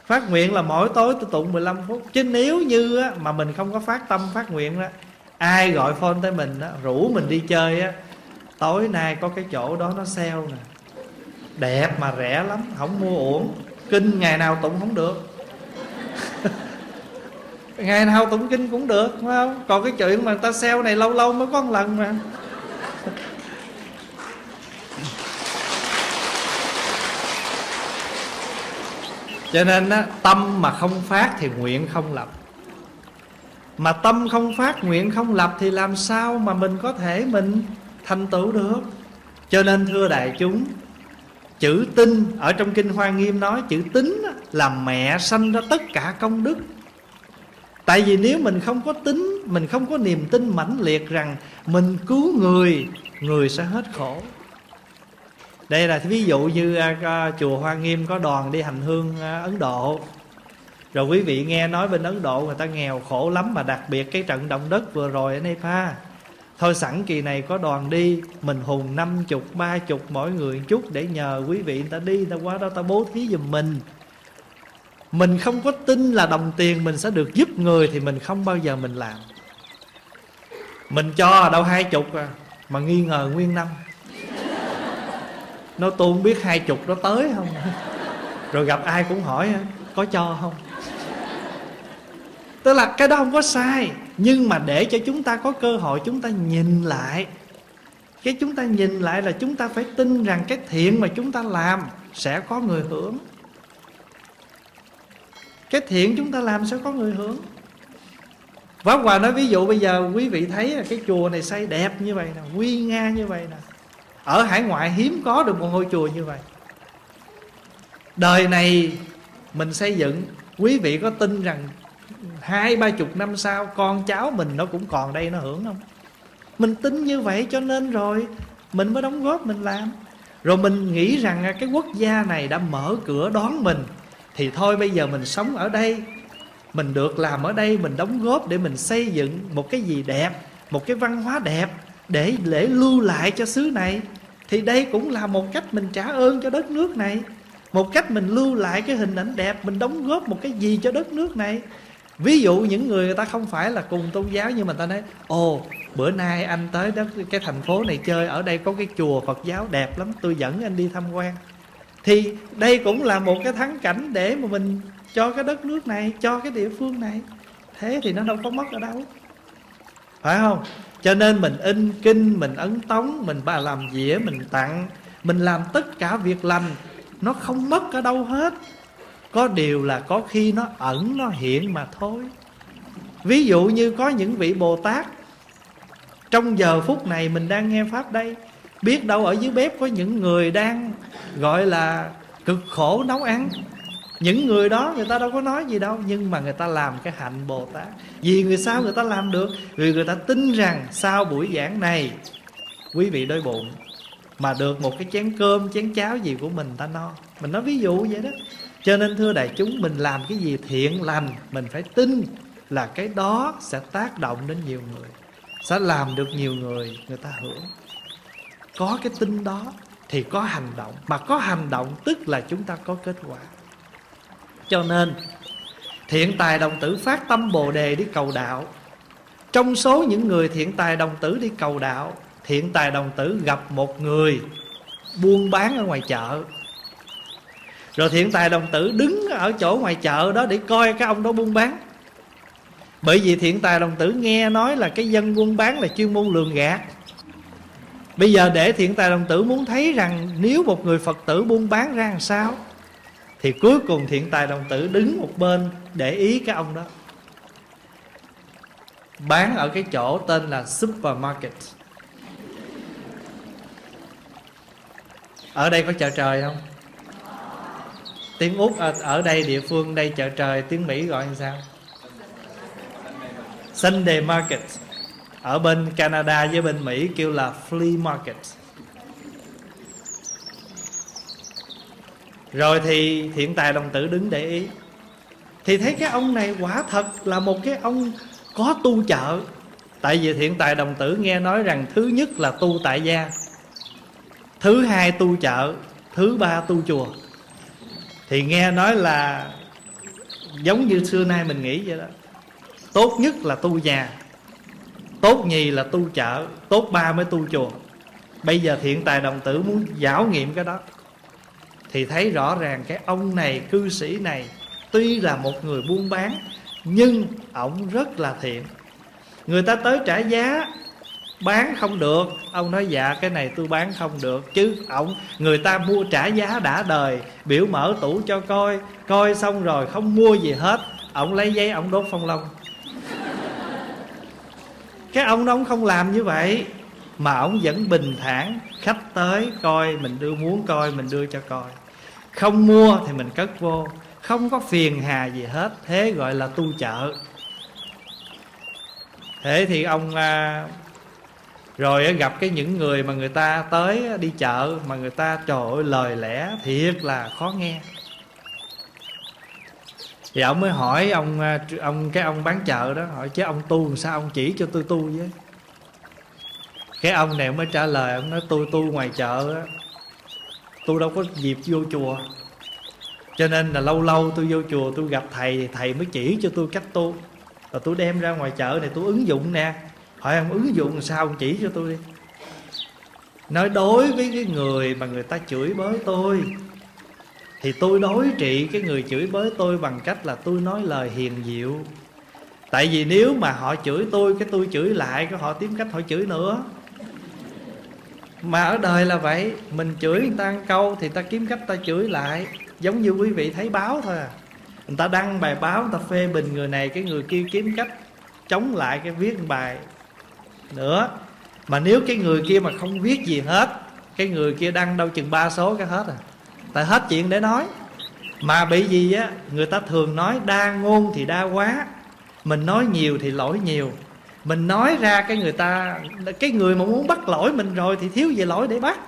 Phát nguyện là mỗi tối tôi tụng 15 phút. Chứ nếu như á, mà mình không có phát tâm phát nguyện đó ai gọi phone tới mình đó, rủ mình đi chơi á tối nay có cái chỗ đó nó sale nè. Đẹp mà rẻ lắm không mua uổng. Kinh ngày nào tụng không được. Ngày nào tụng kinh cũng được phải không? Còn cái chuyện mà người ta sale này lâu lâu mới có một lần mà. Cho nên á, tâm mà không phát thì nguyện không lập. Mà tâm không phát nguyện không lập thì làm sao mà mình có thể mình thanh tấu được cho nên thưa đại chúng chữ tin ở trong kinh hoa nghiêm nói chữ tính là mẹ sanh ra tất cả công đức. Tại vì nếu mình không có tính mình không có niềm tin mãnh liệt rằng mình cứu người người sẽ hết khổ. Đây là ví dụ như uh, chùa hoa nghiêm có đoàn đi hành hương uh, ấn độ. Rồi quý vị nghe nói bên ấn độ người ta nghèo khổ lắm mà đặc biệt cái trận động đất vừa rồi ở nepal thôi sẵn kỳ này có đoàn đi, mình hùng năm chục, ba chục, mỗi người chút để nhờ quý vị người ta đi, người ta qua đó ta bố thí giùm mình. Mình không có tin là đồng tiền mình sẽ được giúp người thì mình không bao giờ mình làm. Mình cho đâu hai chục à mà nghi ngờ nguyên năm. Nó tôi không biết hai chục đó tới không. Rồi gặp ai cũng hỏi, có cho không? Tức là cái đó không có sai nhưng mà để cho chúng ta có cơ hội chúng ta nhìn lại. Cái chúng ta nhìn lại là chúng ta phải tin rằng cái thiện mà chúng ta làm sẽ có người hưởng. Cái thiện chúng ta làm sẽ có người hưởng. Pháp Hòa nói ví dụ bây giờ quý vị thấy cái chùa này xây đẹp như vậy nè Quy nga như vậy nè. Ở hải ngoại hiếm có được một ngôi chùa như vậy. Đời này mình xây dựng, Quý vị có tin rằng Hai, ba chục năm sau, Con cháu mình nó cũng còn đây, nó hưởng không? Mình tin như vậy cho nên rồi. Mình mới đóng góp, mình làm. Rồi mình nghĩ rằng à, cái quốc gia này đã mở cửa đón mình, Thì thôi bây giờ mình sống ở đây. Mình được làm ở đây, mình đóng góp để mình xây dựng một cái gì đẹp, một cái văn hóa đẹp để để lưu lại cho xứ này. Thì đây cũng là một cách mình trả ơn cho đất nước này. Một cách mình lưu lại cái hình ảnh đẹp, mình đóng góp một cái gì cho đất nước này ví dụ những người người ta không phải là cùng tôn giáo nhưng mà ta nói, ồ, bữa nay anh tới đó, cái thành phố này chơi, ở đây có cái chùa phật giáo đẹp lắm, tôi dẫn anh đi tham quan. Thì đây cũng là một cái thắng cảnh để mà mình cho cái đất nước này, cho cái địa phương này. Thế thì nó đâu có mất ở đâu. Phải không? Cho nên mình in kinh, mình ấn tống, mình bà làm dĩa, mình tặng, mình làm tất cả việc lành, nó không mất ở đâu hết có điều là có khi nó ẩn, nó hiện mà thôi. Ví dụ như có những vị bồ tát, trong giờ phút này mình đang nghe pháp đây, biết đâu ở dưới bếp có những người đang, gọi là, cực khổ nấu ăn. Những người đó người ta đâu có nói gì đâu, nhưng mà người ta làm cái hạnh bồ tát. Vì người sao người ta làm được? Vì người ta tin rằng sau buổi giảng này, quý vị đói bụng, mà được một cái chén cơm, chén cháo gì của mình ta no. Mình nói ví dụ vậy đó cho nên, thưa đại chúng, mình làm cái gì thiện lành, mình phải tin là cái đó sẽ tác động đến nhiều người, sẽ làm được nhiều người người ta hưởng. Có cái tin đó thì có hành động, mà có hành động tức là chúng ta có kết quả. Cho nên, thiện tài đồng tử phát tâm bồ đề đi cầu đạo. Trong số những người thiện tài đồng tử đi cầu đạo, thiện tài đồng tử gặp một người buôn bán ở ngoài chợ rồi thiện tài đồng tử đứng ở chỗ ngoài chợ đó để coi cái ông đó buôn bán. Bởi vì thiện tài đồng tử nghe nói là cái dân buôn bán là chuyên môn lường gạt. Bây giờ để thiện tài đồng tử muốn thấy rằng Nếu một người Phật tử buôn bán ra làm sao, thì cuối cùng thiện tài đồng tử đứng một bên để ý cái ông đó. Bán ở cái chỗ tên là supermarket. Ở đây có chợ trời không? Tiếng úc ở, ở đây địa phương đây chợ trời tiếng mỹ gọi như sao? Sunday market. Ở bên canada với bên mỹ kêu là flea market. Rồi thì thiện tài đồng tử đứng để ý. Thì thấy cái ông này quả thật là một cái ông có tu chợ tại vì thiện tài đồng tử nghe nói rằng thứ nhất là tu tại gia thứ hai tu chợ thứ ba tu chùa thì nghe nói là giống như xưa nay mình nghĩ vậy đó. Tốt nhất là tu nhà, tốt nhì là tu chợ, tốt ba mới tu chùa. Bây giờ thiện tài đồng tử muốn giáo nghiệm cái đó. Thì thấy rõ ràng cái ông này, cư sĩ này, tuy là một người buôn bán, nhưng ổng rất là thiện. Người ta tới trả giá bán không được. Ông nói dạ cái này tôi bán không được. Chứ ổng, người ta mua trả giá đã đời, biểu mở tủ cho coi. Coi xong rồi không mua gì hết. Ổng lấy giấy, ổng đốt phong long. Cái ông đó ông không làm như vậy. Mà ông vẫn bình thản. Khách tới, coi, mình đưa, muốn coi, mình đưa cho coi. Không mua thì mình cất vô. Không có phiền hà gì hết. Thế gọi là tu chợ. Thế thì ông à, rồi gặp cái những người mà người ta tới đi chợ mà người ta, trời ơi, lời lẽ thiệt là khó nghe. Thì ông mới hỏi ông à, ông, cái ông bán chợ đó, hỏi chứ ông tu làm sao? Ông chỉ cho tôi tu với. Cái ông này mới trả lời, ông nói, tôi tu ngoài chợ á, tôi đâu có dịp vô chùa. Cho nên là lâu lâu tôi vô chùa, tôi gặp thầy, thì thầy mới chỉ cho tôi cách tu. Và tôi đem ra ngoài chợ này, tôi ứng dụng nè hỏi ông ứng dụng sao ông chỉ cho tôi đi. Nói đối với cái người mà người ta chửi bới tôi, thì tôi đối trị cái người chửi bới tôi bằng cách là tôi nói lời hiền diệu tại vì nếu mà họ chửi tôi, cái tôi chửi lại, cái họ tìm cách họ chửi nữa. Mà ở đời là vậy, mình chửi người ta ăn câu thì ta kiếm cách ta chửi lại, giống như quý vị thấy báo thôi à. Người ta đăng bài báo, người ta phê bình người này, cái người kia kiếm cách chống lại cái viết bài nữa. Mà nếu cái người kia mà không viết gì hết cái người kia đăng đâu chừng ba số cái hết à. Tại hết chuyện để nói. Mà bị gì á người ta thường nói đa ngôn thì đa quá mình nói nhiều thì lỗi nhiều. Mình nói ra cái người ta cái người mà muốn bắt lỗi mình rồi thì thiếu gì lỗi để bắt.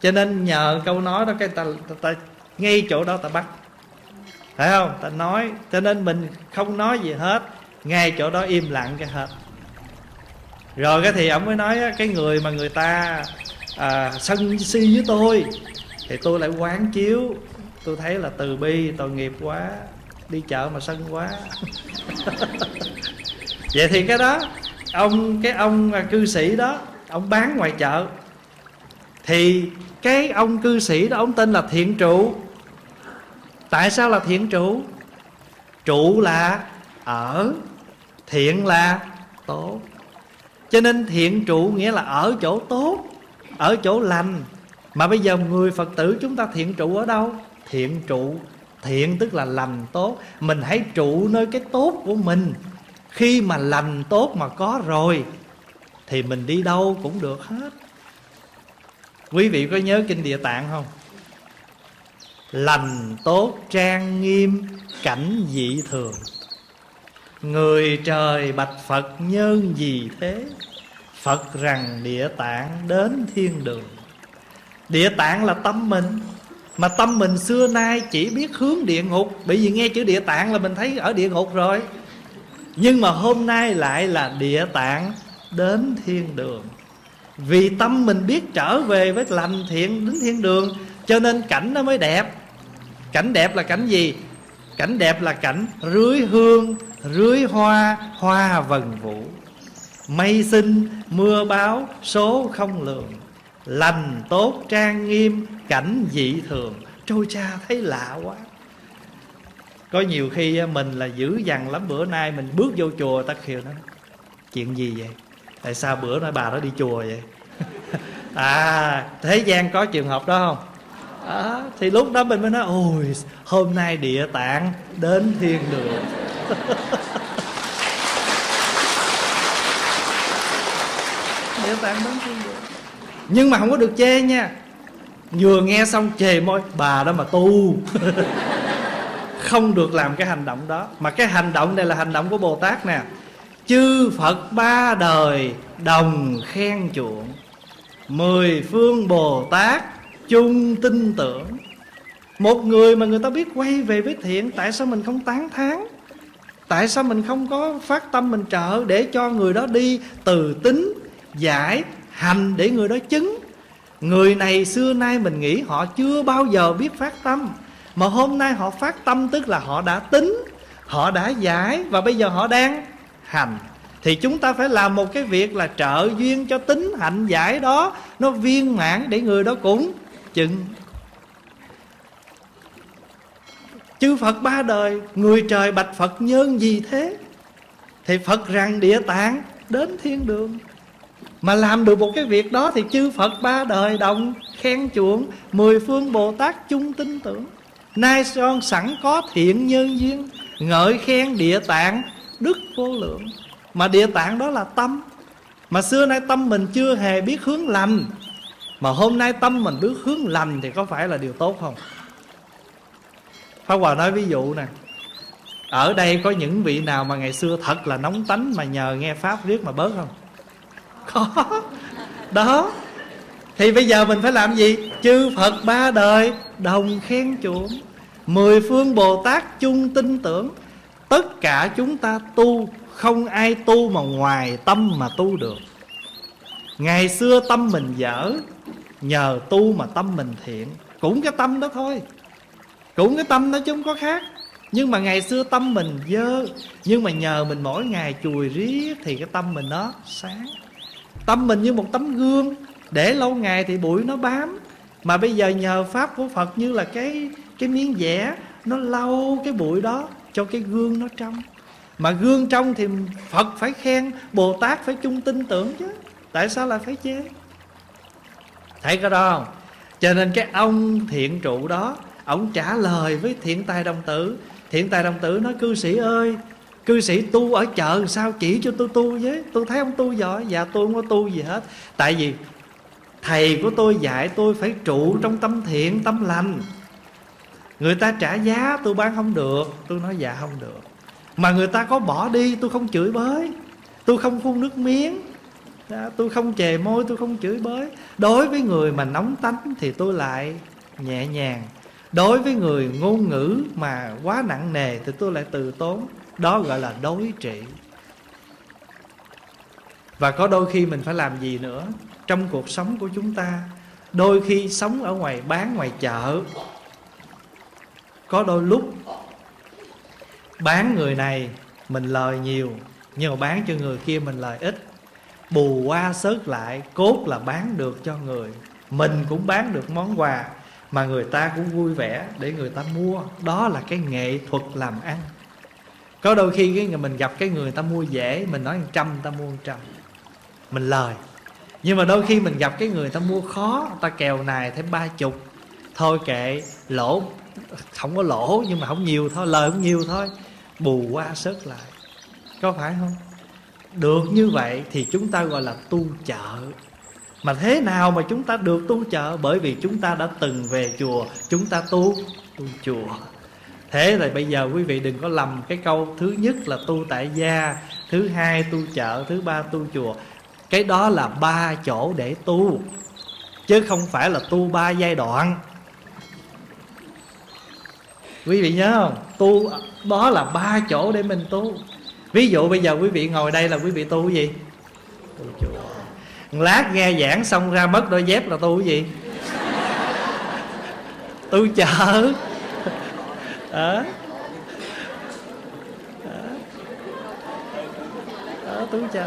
Cho nên nhờ câu nói đó cái ta, ta, ta ngay chỗ đó ta bắt. Phải không? Ta nói cho nên mình không nói gì hết ngay chỗ đó im lặng cái hết rồi cái thì ông mới nói cái người mà người ta à, sân si với tôi thì tôi lại quán chiếu. Tôi thấy là từ bi tội nghiệp quá đi chợ mà sân quá. Vậy thì cái đó ông cái ông cư sĩ đó ông bán ngoài chợ. Thì cái ông cư sĩ đó ông tên là thiện trụ. Tại sao là thiện trụ? Trụ là ở thiện là tốt cho nên thiện trụ nghĩa là ở chỗ tốt, ở chỗ lành. Mà bây giờ người phật tử chúng ta thiện trụ ở đâu? Thiện trụ. Thiện tức là lành tốt. Mình hãy trụ nơi cái tốt của mình. Khi mà lành tốt mà có rồi, thì mình đi đâu cũng được hết. Quý vị có nhớ kinh địa tạng không? Lành tốt trang nghiêm, cảnh dị thường người trời bạch phật nhân gì thế? Phật rằng địa tạng đến thiên đường. Địa tạng là tâm mình, mà tâm mình xưa nay chỉ biết hướng địa ngục. Bởi vì nghe chữ địa tạng là mình thấy ở địa ngục rồi. Nhưng mà hôm nay lại là địa tạng đến thiên đường. Vì tâm mình biết trở về với lành thiện đến thiên đường, cho nên cảnh nó mới đẹp. Cảnh đẹp là cảnh gì? Cảnh đẹp là cảnh rưới hương, rưới hoa hoa vần vũ. Mây xinh, mưa báo, số không lường. Lành tốt, trang nghiêm, cảnh dị thường. Trôi cha thấy lạ quá. Có nhiều khi mình là dữ dằn lắm. Bữa nay mình bước vô chùa, ta khiều nó, chuyện gì vậy? Tại sao bữa nay bà đó đi chùa vậy? À thế gian có trường hợp đó không? À, thì lúc đó mình mới nói ôi hôm nay địa tạng đến thiên đường. Địa tạng đến thiên đường. Nhưng mà không có được chê nha. Vừa nghe xong chề môi bà đó mà tu. Không được làm cái hành động đó. Mà cái hành động này là hành động của bồ tát nè. Chư phật ba đời đồng khen chuộng. Mười phương bồ tát chung tin tưởng. Một người mà người ta biết quay về với thiện, tại sao mình không tán thán? Tại sao mình không có phát tâm mình trợ để cho người đó đi từ tính, giải, hành để người đó chứng? Người này xưa nay mình nghĩ họ chưa bao giờ biết phát tâm. Mà hôm nay họ phát tâm tức là họ đã tính, họ đã giải và bây giờ họ đang hành. Thì chúng ta phải làm một cái việc là trợ duyên cho tính hạnh giải đó, nó viên mãn để người đó cũng chừng chư phật ba đời, người trời bạch phật nhân gì thế? Thì phật rằng địa tạng, đến thiên đường. Mà làm được một cái việc đó thì chư phật ba đời đồng khen chuộng, mười phương bồ tát chung tin tưởng. Nay son sẵn có thiện nhân duyên, ngợi khen địa tạng, đức vô lượng. Mà địa tạng đó là tâm. Mà xưa nay tâm mình chưa hề biết hướng lành mà hôm nay tâm mình biết hướng lành thì có phải là điều tốt không? Pháp Hòa nói ví dụ nè. Ở đây có những vị nào mà ngày xưa thật là nóng tánh Mà nhờ nghe Pháp riết mà bớt không? Có. Đó. Thì bây giờ mình phải làm gì? Chư Phật ba đời đồng khen chuộng Mười phương Bồ Tát chung tin tưởng. Tất cả chúng ta tu, Không ai tu mà ngoài tâm mà tu được. Ngày xưa tâm mình dở Nhờ tu mà tâm mình thiện. Cũng cái tâm đó thôi. Cũng cái tâm đó chứ không có khác. Nhưng mà ngày xưa tâm mình dơ. Nhưng mà nhờ mình mỗi ngày chùi riết thì cái tâm mình nó sáng. Tâm mình như một tấm gương. Để lâu ngày thì bụi nó bám. Mà bây giờ nhờ pháp của phật như là cái cái miếng vẽ, nó lau cái bụi đó cho cái gương nó trong. Mà gương trong thì phật phải khen, bồ tát phải chung tin tưởng chứ. Tại sao lại phải chê? Thấy cái đó không? Cho nên cái ông thiện trụ đó, ông trả lời với thiện tài đồng tử. Thiện tài đồng tử nói, cư sĩ ơi, cư sĩ tu ở chợ sao chỉ cho tôi tu với? Tôi thấy ông tu giỏi dạ tôi không có tu gì hết. Tại vì thầy của tôi dạy tôi phải trụ trong tâm thiện, tâm lành. Người ta trả giá, tôi bán không được. Tôi nói dạ không được. Mà người ta có bỏ đi, tôi không chửi bới. Tôi không phun nước miếng đó, tôi không chề môi tôi không chửi bới. Đối với người mà nóng tánh thì tôi lại nhẹ nhàng. Đối với người ngôn ngữ mà quá nặng nề thì tôi lại từ tốn. Đó gọi là đối trị. Và có đôi khi mình phải làm gì nữa? Trong cuộc sống của chúng ta đôi khi sống ở ngoài bán ngoài chợ có đôi lúc bán người này mình lời nhiều nhưng mà bán cho người kia mình lời ít bù qua sớt lại, cốt là bán được cho người. Mình cũng bán được món quà mà người ta cũng vui vẻ để người ta mua. Đó là cái nghệ thuật làm ăn. Có đôi khi cái người mình gặp cái người ta mua dễ, mình nói trăm ta mua trăm. Mình lời. Nhưng mà đôi khi mình gặp cái người ta mua khó ta kèo này thêm ba chục. Thôi kệ, lỗ, không có lỗ nhưng mà không nhiều thôi, lời không nhiều thôi. Bù qua sớt lại. Có phải không? Được như vậy thì chúng ta gọi là tu chợ. Mà thế nào mà chúng ta được tu chợ? Bởi vì chúng ta đã từng về chùa, chúng ta tu tu chùa. Thế rồi bây giờ quý vị đừng có lầm cái câu thứ nhất là tu tại gia, thứ hai tu chợ, thứ ba tu chùa. Cái đó là ba chỗ để tu, chứ không phải là tu ba giai đoạn. Quý vị nhớ không? Tu, đó là ba chỗ để mình tu ví dụ bây giờ quý vị ngồi đây là quý vị tu cái gì? Tu chùa lát nghe giảng xong ra mất đôi dép là tu cái gì? Tu chợ. Đó đó tu chợ.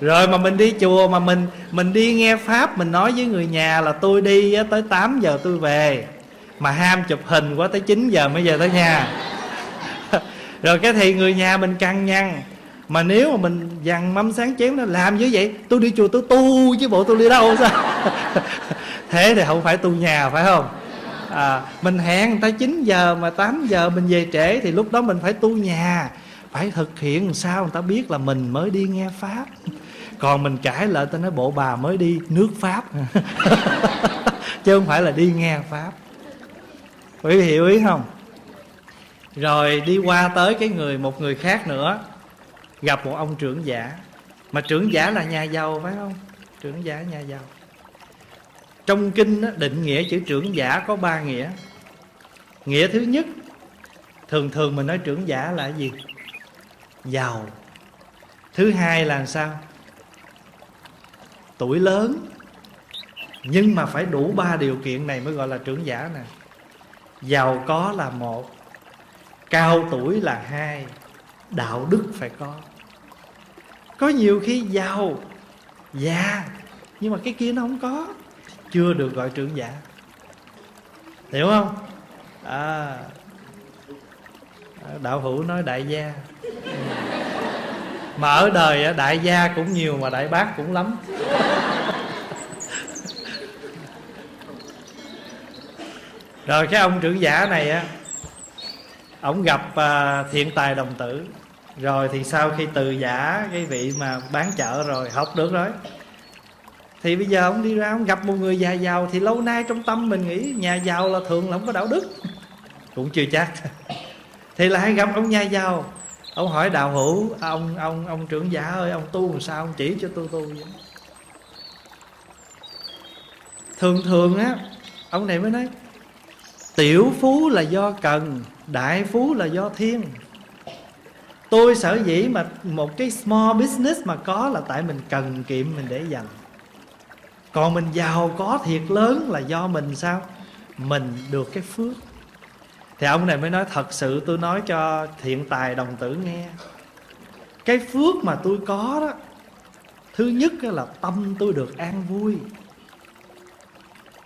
Rồi mà mình đi chùa mà mình mình đi nghe pháp, mình nói với người nhà là tôi đi tới 8 giờ tôi về. Mà ham chụp hình quá tới 9 giờ mới về tới nhà rồi cái thì người nhà mình căng nhăn mà nếu mà mình dằn mâm sáng chém nó làm như vậy tôi đi chùa tôi tu chứ bộ tôi đi đâu sao? Thế thì không phải tu nhà phải không? À, mình hẹn người ta 9 giờ mà 8 giờ mình về trễ thì lúc đó mình phải tu nhà. Phải thực hiện làm sao người ta biết là mình mới đi nghe pháp. Còn mình cãi lại ta nói bộ bà mới đi nước pháp. Chứ không phải là đi nghe pháp. Quý vị hiểu ý không? Rồi đi qua tới cái người một người khác nữa gặp một ông trưởng giả. Mà trưởng giả là nhà giàu phải không? Trưởng giả nhà giàu. Trong kinh đó, định nghĩa chữ trưởng giả có ba nghĩa. Nghĩa thứ nhất thường thường mình nói trưởng giả là gì? Giàu. Thứ hai là sao? Tuổi lớn. Nhưng mà phải đủ ba điều kiện này mới gọi là trưởng giả nè. Giàu có là một cao tuổi là hai, đạo đức phải có. Có nhiều khi giàu, già, nhưng mà cái kia nó không có, chưa được gọi trưởng giả. Hiểu không? À, à đạo hữu nói đại gia. Mà ở đời đại gia cũng nhiều mà đại bác cũng lắm. Rồi cái ông trưởng giả này á ông gặp à, uh, thiện tài đồng tử. Rồi thì sau khi từ giả cái vị mà bán chợ rồi học được rồi. Thì bây giờ ông đi ra ông gặp một người già giàu thì lâu nay trong tâm mình nghĩ nhà giàu là thường là không có đạo đức. Cũng chưa chắc. Thì lại gặp ông nhà giàu. Ông hỏi đạo hữu à, ông ông ông trưởng giả ơi ông tu làm sao? Ông chỉ cho tôi tu vậy. Thường thường á ông này mới nói tiểu phú là do cần đại phú là do thiên. Tôi sở dĩ mà một cái small business mà có là tại mình cần kiệm, mình để dành. Còn mình giàu có thiệt lớn là do mình sao? Mình được cái phước. Thì ông này mới nói, thật sự tôi nói cho thiện tài đồng tử nghe. Cái phước mà tôi có đó, thứ nhất là tâm tôi được an vui.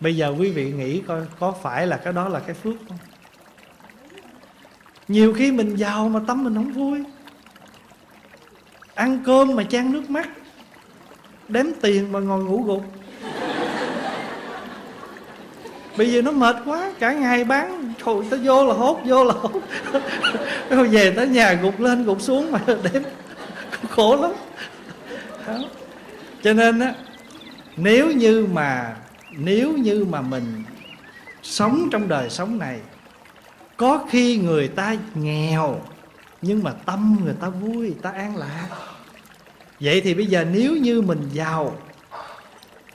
Bây giờ quý vị nghĩ coi, có phải là cái đó là cái phước không? Nhiều khi mình giàu mà tâm mình không vui. Ăn cơm mà chan nước mắt. Đếm tiền mà ngồi ngủ gục. Bây giờ nó mệt quá, cả ngày bán, thôi tới vô là hốt, vô là hốt. Rồi về tới nhà gục lên, gục xuống mà đếm. Khổ lắm. Đó. cho nên á, nếu như mà, nếu như mà mình sống trong đời sống này có khi người ta nghèo, nhưng mà tâm người ta vui, ta an lạc. Vậy thì bây giờ nếu như mình giàu,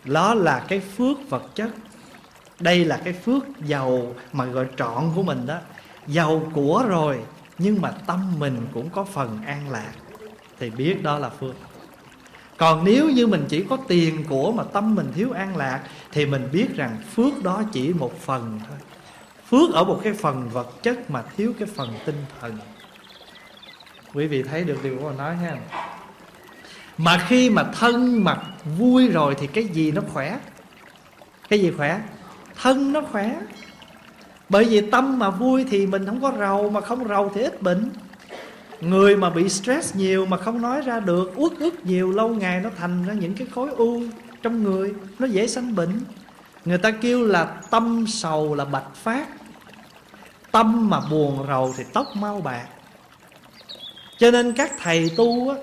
đó là cái phước vật chất. Đây là cái phước giàu mà gọi trọn của mình đó. Giàu của rồi, nhưng mà tâm mình cũng có phần an lạc. Thì biết đó là phước. Còn nếu như mình chỉ có tiền của mà tâm mình thiếu an lạc, thì mình biết rằng phước đó chỉ một phần thôi phước ở một cái phần vật chất mà thiếu cái phần tinh thần. Quý vị thấy được điều của nói ha. Mà khi mà thân mặt vui rồi thì cái gì nó khỏe? Cái gì khỏe? Thân nó khỏe. Bởi vì tâm mà vui thì mình không có rầu, mà không rầu thì ít bệnh. Người mà bị stress nhiều mà không nói ra được, uất ức nhiều, lâu ngày nó thành ra những cái khối u trong người, nó dễ sanh bệnh người ta kêu là tâm sầu là bạch phát. Tâm mà buồn rầu thì tóc mau bạc. Cho nên các thầy tu á,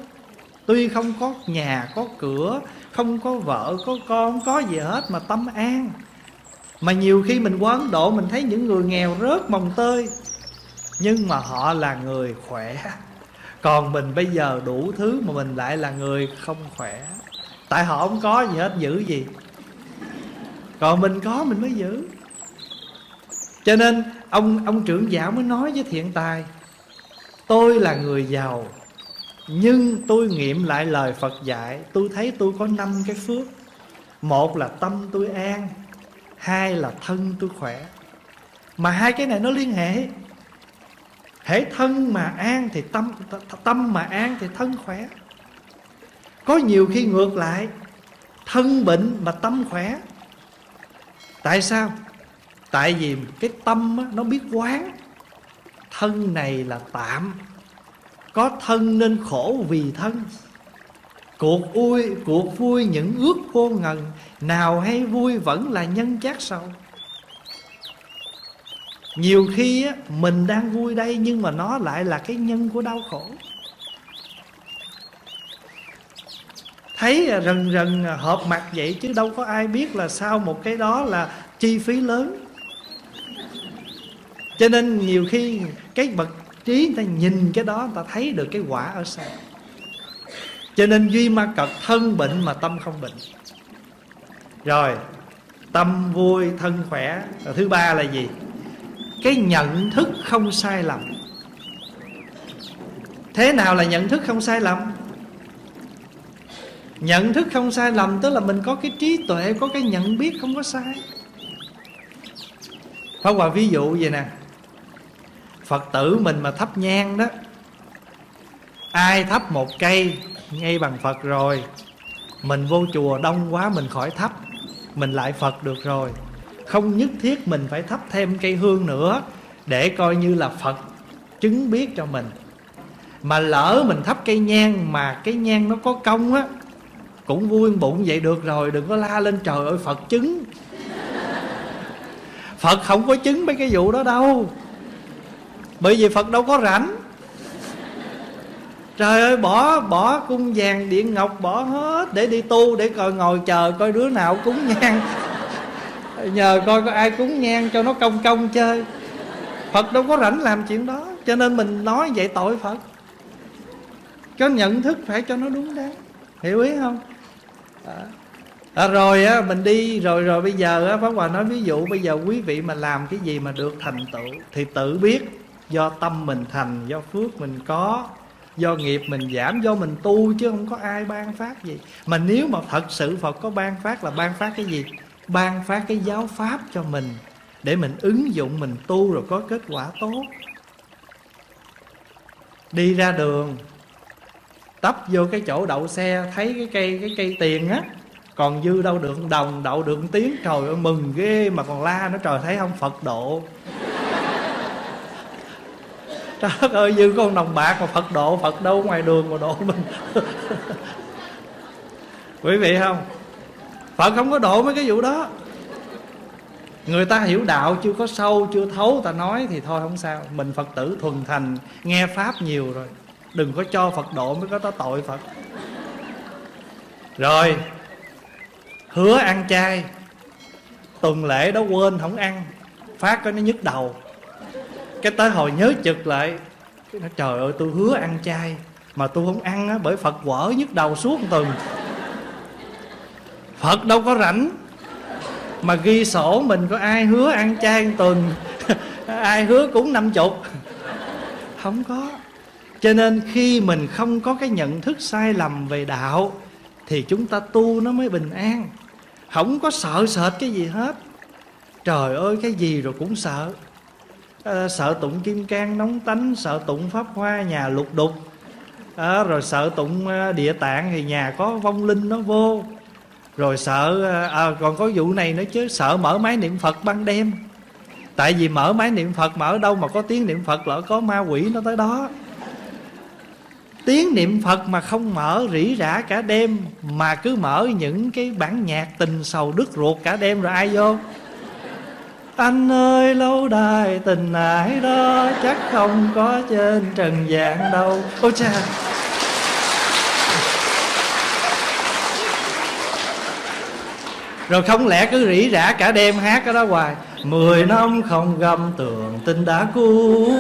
tuy không có nhà, có cửa, không có vợ, có con không có gì hết mà tâm an. Mà nhiều khi mình qua Ấn Độ mình thấy những người nghèo rớt mồng tơi. Nhưng mà họ là người khỏe. Còn mình bây giờ đủ thứ mà mình lại là người không khỏe. Tại họ không có gì hết, giữ gì còn mình có, mình mới giữ. Cho nên, ông ông trưởng giả mới nói với thiện tài, tôi là người giàu, nhưng tôi nghiệm lại lời phật dạy. Tôi thấy tôi có năm cái phước. Một là tâm tôi an, hai là thân tôi khỏe. Mà hai cái này nó liên hệ. Hễ thân mà an thì tâm tâm mà an thì thân khỏe. Có nhiều khi ngược lại, thân bệnh mà tâm khỏe tại sao? Tại vì cái tâm á, nó biết quán. Thân này là tạm. Có thân nên khổ vì thân. Cuộc vui cuộc vui những ước vô ngần nào hay vui vẫn là nhân chát sâu nhiều khi á, mình đang vui đây nhưng mà nó lại là cái nhân của đau khổ. Thấy rần rần hợp mặt vậy chứ đâu có ai biết là sau một cái đó là chi phí lớn. Cho nên nhiều khi cái bậc trí người ta nhìn cái đó, người ta thấy được cái quả ở sau cho nên duy ma cật thân bệnh mà tâm không bệnh. Rồi, tâm vui, thân khỏe. Rồi thứ ba là gì? Cái nhận thức không sai lầm. Thế nào là nhận thức không sai lầm? Nhận thức không sai lầm, tức là mình có cái trí tuệ, có cái nhận biết không có sai. Pháp Hòa ví dụ vậy nè. Phật tử mình mà thắp nhang đó, Ai thắp một cây ngay bằng Phật rồi, Mình vô chùa đông quá mình khỏi thắp, Mình lại Phật được rồi. Không nhất thiết mình phải thắp thêm cây hương nữa Để coi như là Phật chứng biết cho mình. Mà lỡ mình thắp cây nhang Mà cái nhang nó có công á cũng vui bụng vậy được rồi, Đừng có la lên trời ơi, Phật chứng. Phật không có chứng mấy cái vụ đó đâu. Bởi vì Phật đâu có rảnh. Trời ơi, bỏ bỏ cung vàng, điện ngọc, bỏ hết, Để đi tu, để coi ngồi chờ coi đứa nào cúng nhang. Nhờ coi có ai cúng nhang cho nó công công chơi. Phật đâu có rảnh làm chuyện đó, Cho nên mình nói vậy tội Phật. Có nhận thức phải cho nó đúng đắn. Hiểu ý không? À. À, rồi á mình đi rồi rồi bây giờ á pháp hòa nói ví dụ bây giờ quý vị mà làm cái gì mà được thành tựu thì tự biết do tâm mình thành do phước mình có do nghiệp mình giảm do mình tu chứ không có ai ban phát gì mà nếu mà thật sự phật có ban phát là ban phát cái gì ban phát cái giáo pháp cho mình để mình ứng dụng mình tu rồi có kết quả tốt đi ra đường tấp vô cái chỗ đậu xe, thấy cái cây cái cây tiền á, còn dư đâu được đồng, đậu được tiếng. Trời ơi, mừng ghê mà còn la nó trời thấy không phật độ. Trời ơi, dư con đồng bạc mà phật độ, phật đâu ngoài đường mà độ mình. Quý vị không? Phật không có độ mấy cái vụ đó. Người ta hiểu đạo chưa có sâu, chưa thấu ta nói thì thôi không sao. Mình phật tử thuần thành, nghe pháp nhiều rồi đừng có cho phật độ mới có tới tội phật. Rồi, hứa ăn chay. Tuần lễ đó quên không ăn, phát cái nó nhức đầu. Cái tới hồi nhớ chực lại nó, trời ơi, tôi hứa ăn chay mà tôi không ăn á, bởi phật quở nhức đầu suốt một tuần. Phật đâu có rảnh mà ghi sổ mình có ai hứa ăn chay một tuần. Ai hứa cũng năm chục. Không có cho nên khi mình không có cái nhận thức sai lầm về đạo thì chúng ta tu nó mới bình an. Không có sợ sệt cái gì hết. Trời ơi cái gì rồi cũng sợ. À, sợ tụng kim cang nóng tánh sợ tụng pháp hoa nhà lục đục. À, rồi sợ tụng à, địa tạng thì nhà có vong linh nó vô. Rồi sợ à, à, còn có vụ này nữa chứ sợ mở máy niệm phật ban đêm. Tại vì mở máy niệm phật mở đâu mà có tiếng niệm phật lỡ có ma quỷ nó tới đó tiếng niệm phật mà không mở rỉ rả cả đêm, mà cứ mở những cái bản nhạc tình sầu đứt ruột cả đêm rồi ai vô? Anh ơi, lâu đài tình ái đó, chắc không có trên trần gian đâu. Ôi cha. Rồi không lẽ cứ rỉ rả cả đêm hát cái đó hoài? Mười năm không găm tường, tình đã cũ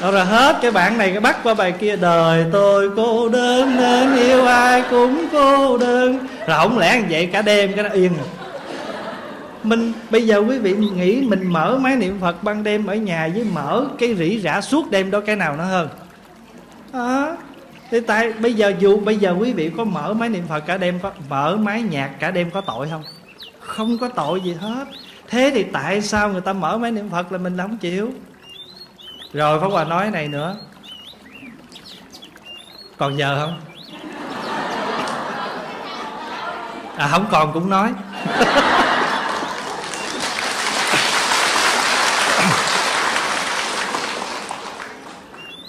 đó rồi hết cái bản này cái bắt qua bài kia đời tôi cô đơn nên yêu ai cũng cô đơn. Rồi không lẽ vậy cả đêm cái nó yên rồi mình bây giờ quý vị nghĩ mình mở máy niệm phật ban đêm ở nhà với mở cái rỉ rả suốt đêm đó cái nào nó hơn? À, thì tại bây giờ dù bây giờ quý vị có mở máy niệm phật cả đêm có mở máy nhạc cả đêm có tội không? Không có tội gì hết. Thế thì tại sao người ta mở máy niệm phật là mình là không chịu? Rồi pháp hòa nói này nữa. Còn giờ không? À không còn cũng nói.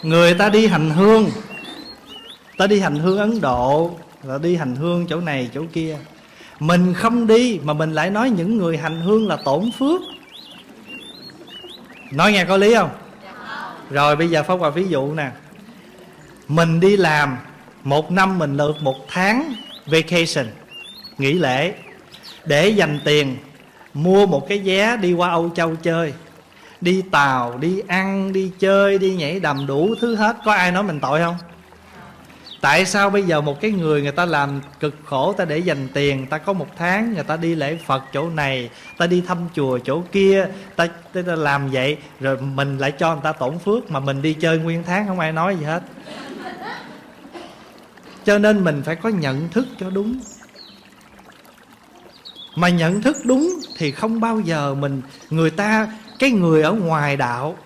Người ta đi hành hương. Ta đi hành hương ấn độ là đi hành hương chỗ này chỗ kia. Mình không đi mà mình lại nói những người hành hương là tổn phước. Nói nghe có lý không? Rồi bây giờ Pháp Hòa ví dụ nè Mình đi làm Một năm mình được một tháng Vacation Nghỉ lễ Để dành tiền Mua một cái vé đi qua Âu Châu chơi Đi tàu, đi ăn, đi chơi, đi nhảy đầm đủ thứ hết Có ai nói mình tội không? Tại sao bây giờ một cái người người ta làm cực khổ Ta để dành tiền Ta có một tháng người ta đi lễ Phật chỗ này Ta đi thăm chùa chỗ kia ta, ta, ta làm vậy Rồi mình lại cho người ta tổn phước Mà mình đi chơi nguyên tháng không ai nói gì hết. Cho nên mình phải có nhận thức cho đúng. Mà nhận thức đúng thì không bao giờ mình Người ta, cái người ở ngoài đạo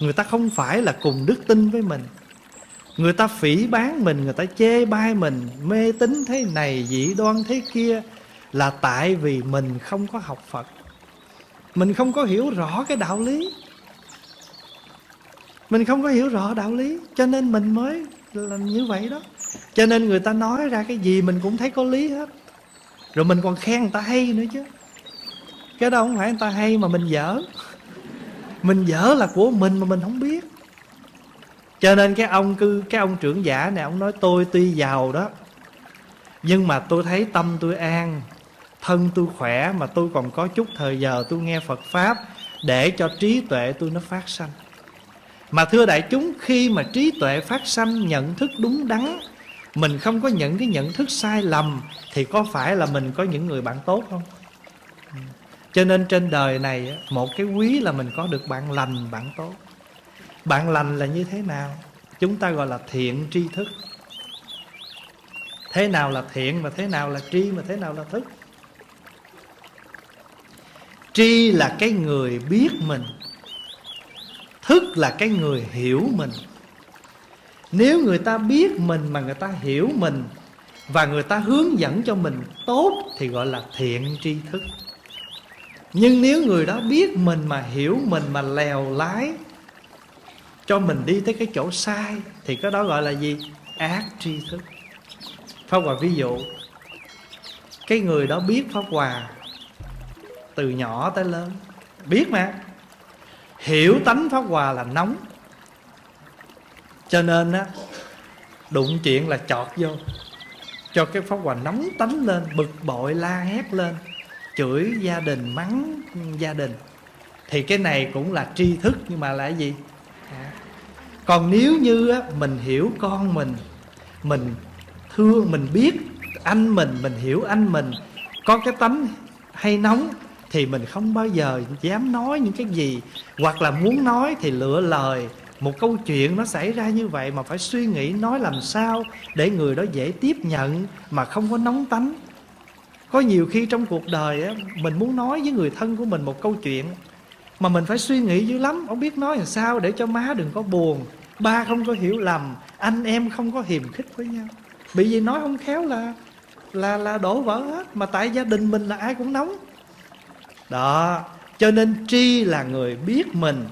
Người ta không phải là cùng đức tin với mình. Người ta phỉ bán mình, Người ta chê bai mình, Mê tín thế này, dị đoan thế kia, Là tại vì mình không có học Phật. Mình không có hiểu rõ cái đạo lý. Mình không có hiểu rõ đạo lý, Cho nên mình mới là như vậy đó. Cho nên người ta nói ra cái gì Mình cũng thấy có lý hết. Rồi mình còn khen người ta hay nữa chứ. Cái đó không phải người ta hay mà mình dở. Mình dở là của mình mà mình không biết cho nên cái ông cư, cái ông trưởng giả này, ông nói tôi tuy giàu đó, nhưng mà tôi thấy tâm tôi an, thân tôi khỏe, mà tôi còn có chút thời giờ tôi nghe phật pháp, để cho trí tuệ tôi nó phát sanh. Mà thưa đại chúng, khi mà trí tuệ phát sanh, nhận thức đúng đắn, mình không có những cái nhận thức sai lầm, thì có phải là mình có những người bạn tốt không? Cho nên trên đời này một cái quý là mình có được bạn lành, bạn tốt bạn lành là như thế nào? Chúng ta gọi là thiện tri thức. Thế nào là thiện và thế nào là tri và thế nào là thức? Tri là cái người biết mình. Thức là cái người hiểu mình. Nếu người ta biết mình mà người ta hiểu mình và người ta hướng dẫn cho mình tốt thì gọi là thiện tri thức. Nhưng nếu người đó biết mình mà hiểu mình mà lèo lái cho mình đi tới cái chỗ sai, thì cái đó gọi là gì? Ác tri thức. Pháp hòa ví dụ, cái người đó biết pháp hòa từ nhỏ tới lớn. Biết mà. Hiểu tánh pháp hòa là nóng. Cho nên á, đụng chuyện là chọt vô. Cho cái pháp hòa nóng tánh lên, bực bội la hét lên, chửi gia đình, mắng gia đình. Thì cái này cũng là tri thức, nhưng mà là cái gì còn nếu như á, mình hiểu con mình mình thương mình biết anh mình mình hiểu anh mình có cái tánh hay nóng thì mình không bao giờ dám nói những cái gì. Hoặc là muốn nói thì lựa lời. Một câu chuyện nó xảy ra như vậy mà phải suy nghĩ nói làm sao để người đó dễ tiếp nhận mà không có nóng tánh. Có nhiều khi trong cuộc đời á, mình muốn nói với người thân của mình một câu chuyện mà mình phải suy nghĩ dữ lắm. Không biết nói làm sao để cho má đừng có buồn ba không có hiểu lầm anh em không có hiềm khích với nhau. Bị gì nói không khéo là là là đổ vỡ hết mà tại gia đình mình là ai cũng nóng. Đó cho nên tri là người biết mình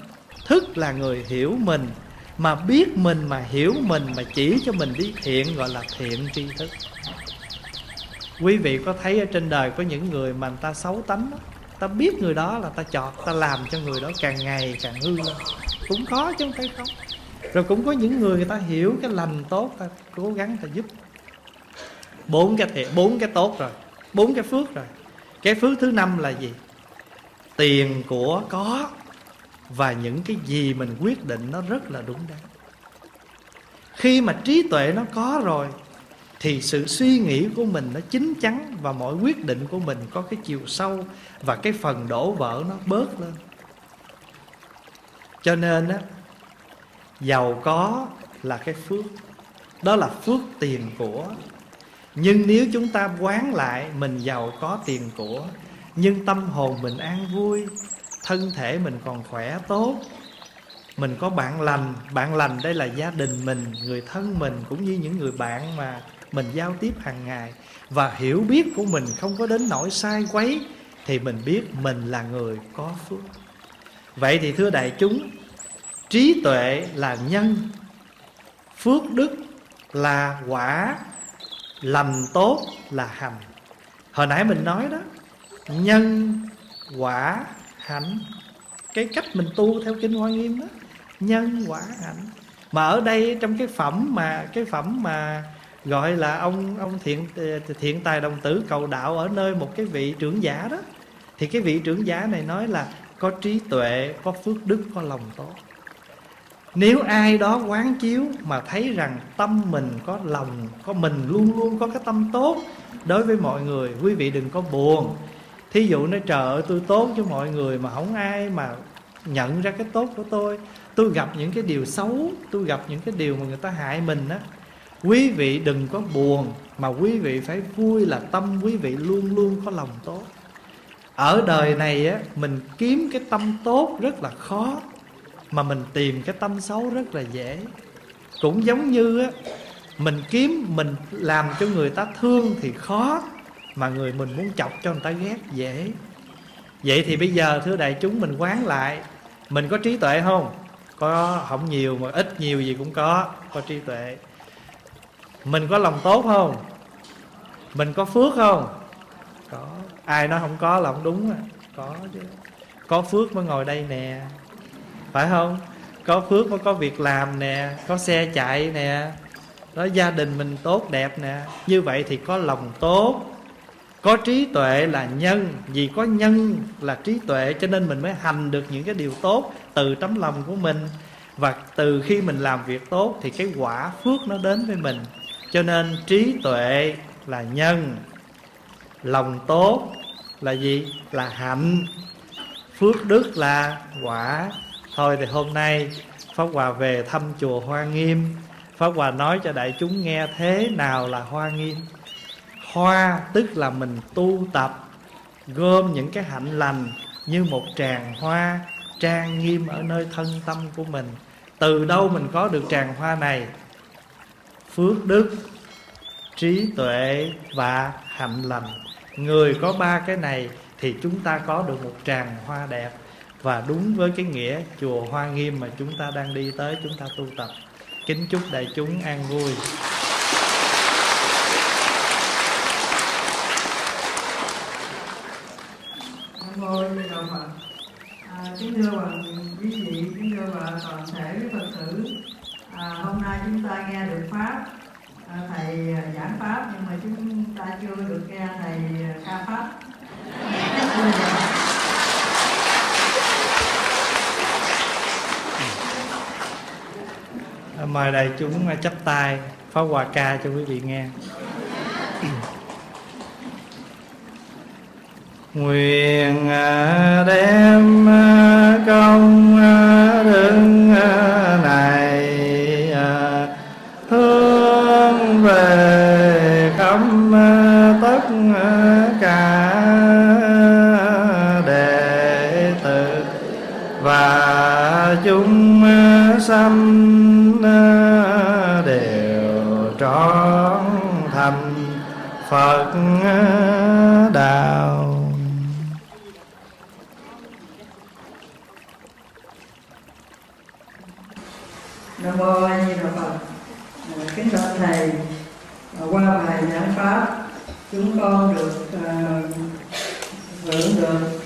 thức là người hiểu mình. Mà biết mình mà hiểu mình mà chỉ cho mình đi thiện gọi là thiện tri thức. Quý vị có thấy ở trên đời có những người mà người ta xấu tánh đó, ta biết người đó là ta chọt ta làm cho người đó càng ngày càng hư lên. Cũng có chứ không phải không? Rồi cũng có những người người ta hiểu cái lành tốt, ta cố gắng ta giúp. Bốn cái thiện, bốn cái tốt rồi, bốn cái phước rồi. Cái phước thứ năm là gì? Tiền của có và những cái gì mình quyết định nó rất là đúng đắn. Khi mà trí tuệ nó có rồi, thì sự suy nghĩ của mình nó chín chắn và mọi quyết định của mình có cái chiều sâu và cái phần đổ vỡ nó bớt lên. Cho nên á giàu có là cái phước. Đó là phước tiền của. Nhưng nếu chúng ta quán lại mình giàu có tiền của, nhưng tâm hồn mình an vui, thân thể mình còn khỏe, tốt, mình có bạn lành bạn lành đây là gia đình mình, người thân mình, cũng như những người bạn mà mình giao tiếp hàng ngày, và hiểu biết của mình không có đến nỗi sai quấy, thì mình biết mình là người có phước. Vậy thì thưa đại chúng trí tuệ là nhân, phước đức là quả, lành tốt là hành. Hồi nãy mình nói đó, nhân, quả, hạnh, cái cách mình tu theo kinh hoa nghiêm đó, nhân, quả, hạnh. Mà ở đây trong cái phẩm mà, cái phẩm mà gọi là ông ông thiện thiện tài đồng tử cầu đạo ở nơi một cái vị trưởng giả đó, thì cái vị trưởng giả này nói là có trí tuệ, có phước đức, có lòng tốt nếu ai đó quán chiếu mà thấy rằng tâm mình có lòng, có mình luôn luôn có cái tâm tốt đối với mọi người, quý vị đừng có buồn. Thí dụ nói trợ tôi tốt cho mọi người mà không ai mà nhận ra cái tốt của tôi. Tôi gặp những cái điều xấu, tôi gặp những cái điều mà người ta hại mình á. Quý vị đừng có buồn, mà quý vị phải vui là tâm quý vị luôn luôn có lòng tốt. Ở đời này á, mình kiếm cái tâm tốt rất là khó mà mình tìm cái tâm xấu rất là dễ. Cũng giống như á, mình kiếm, mình làm cho người ta thương thì khó, mà người mình muốn chọc cho người ta ghét dễ. Vậy thì bây giờ, thưa đại chúng, mình quán lại, mình có trí tuệ không? Có, không nhiều mà ít nhiều gì cũng có có trí tuệ. Mình có lòng tốt không? Mình có phước không? Có. Ai nói không có là không đúng à có chứ. Có phước mới ngồi đây nè phải không? Có phước mới có việc làm nè, có xe chạy nè. Đó, gia đình mình tốt, đẹp nè. Như vậy thì có lòng tốt. Có trí tuệ là nhân. Vì có nhân là trí tuệ, cho nên mình mới hành được những cái điều tốt từ tấm lòng của mình. Và từ khi mình làm việc tốt thì cái quả phước nó đến với mình. Cho nên trí tuệ là nhân. Lòng tốt là gì? Là hạnh. Phước đức là quả thôi thì hôm nay pháp hòa về thăm chùa hoa nghiêm. Pháp hòa nói cho đại chúng nghe thế nào là hoa nghiêm. Hoa tức là mình tu tập, gom những cái hạnh lành như một tràng hoa trang nghiêm ở nơi thân tâm của mình. Từ đâu mình có được tràng hoa này? Phước đức, trí tuệ và hạnh lành. Người có ba cái này thì chúng ta có được một tràng hoa đẹp và đúng với cái nghĩa chùa Hoa Nghiêm mà chúng ta đang đi tới chúng ta tu tập. Kính chúc đại chúng an vui. Nam mô Phật. À, kính thưa bà quý vị, kính thưa bà toàn thể quý Phật tử. À, hôm nay chúng ta nghe được pháp à, thầy giảng pháp nhưng mà chúng ta chưa được nghe thầy à, ca pháp. Mời đại chúng à, chắp tay, phá hòa ca cho quý vị nghe. Nguyện à, đem à, công đức đều trọn thành Phật đạo Nam mô A Di Đà Phật. Ờ, kính thưa thầy, ờ, qua bài giảng pháp chúng con được uh, hưởng được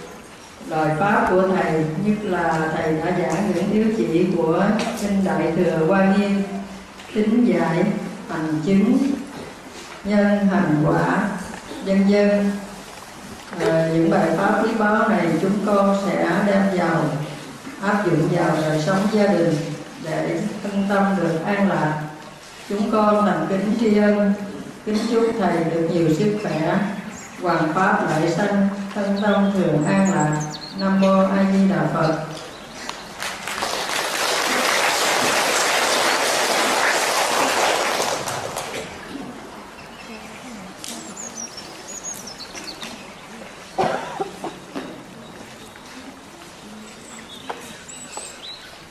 lời pháp của thầy nhất là thầy đã giảng những yếu chỉ của kinh đại thừa quan nghiêm tính dạy hành chứng nhân hành quả dân dân à, ờ, những bài pháp quý báu này chúng con sẽ đem vào áp dụng vào đời sống gia đình để thân tâm được an lạc. Chúng con thành kính tri ân kính chúc thầy được nhiều sức khỏe hoàng pháp lại sanh thân tâm thường an lạc nam mô a di đà phật.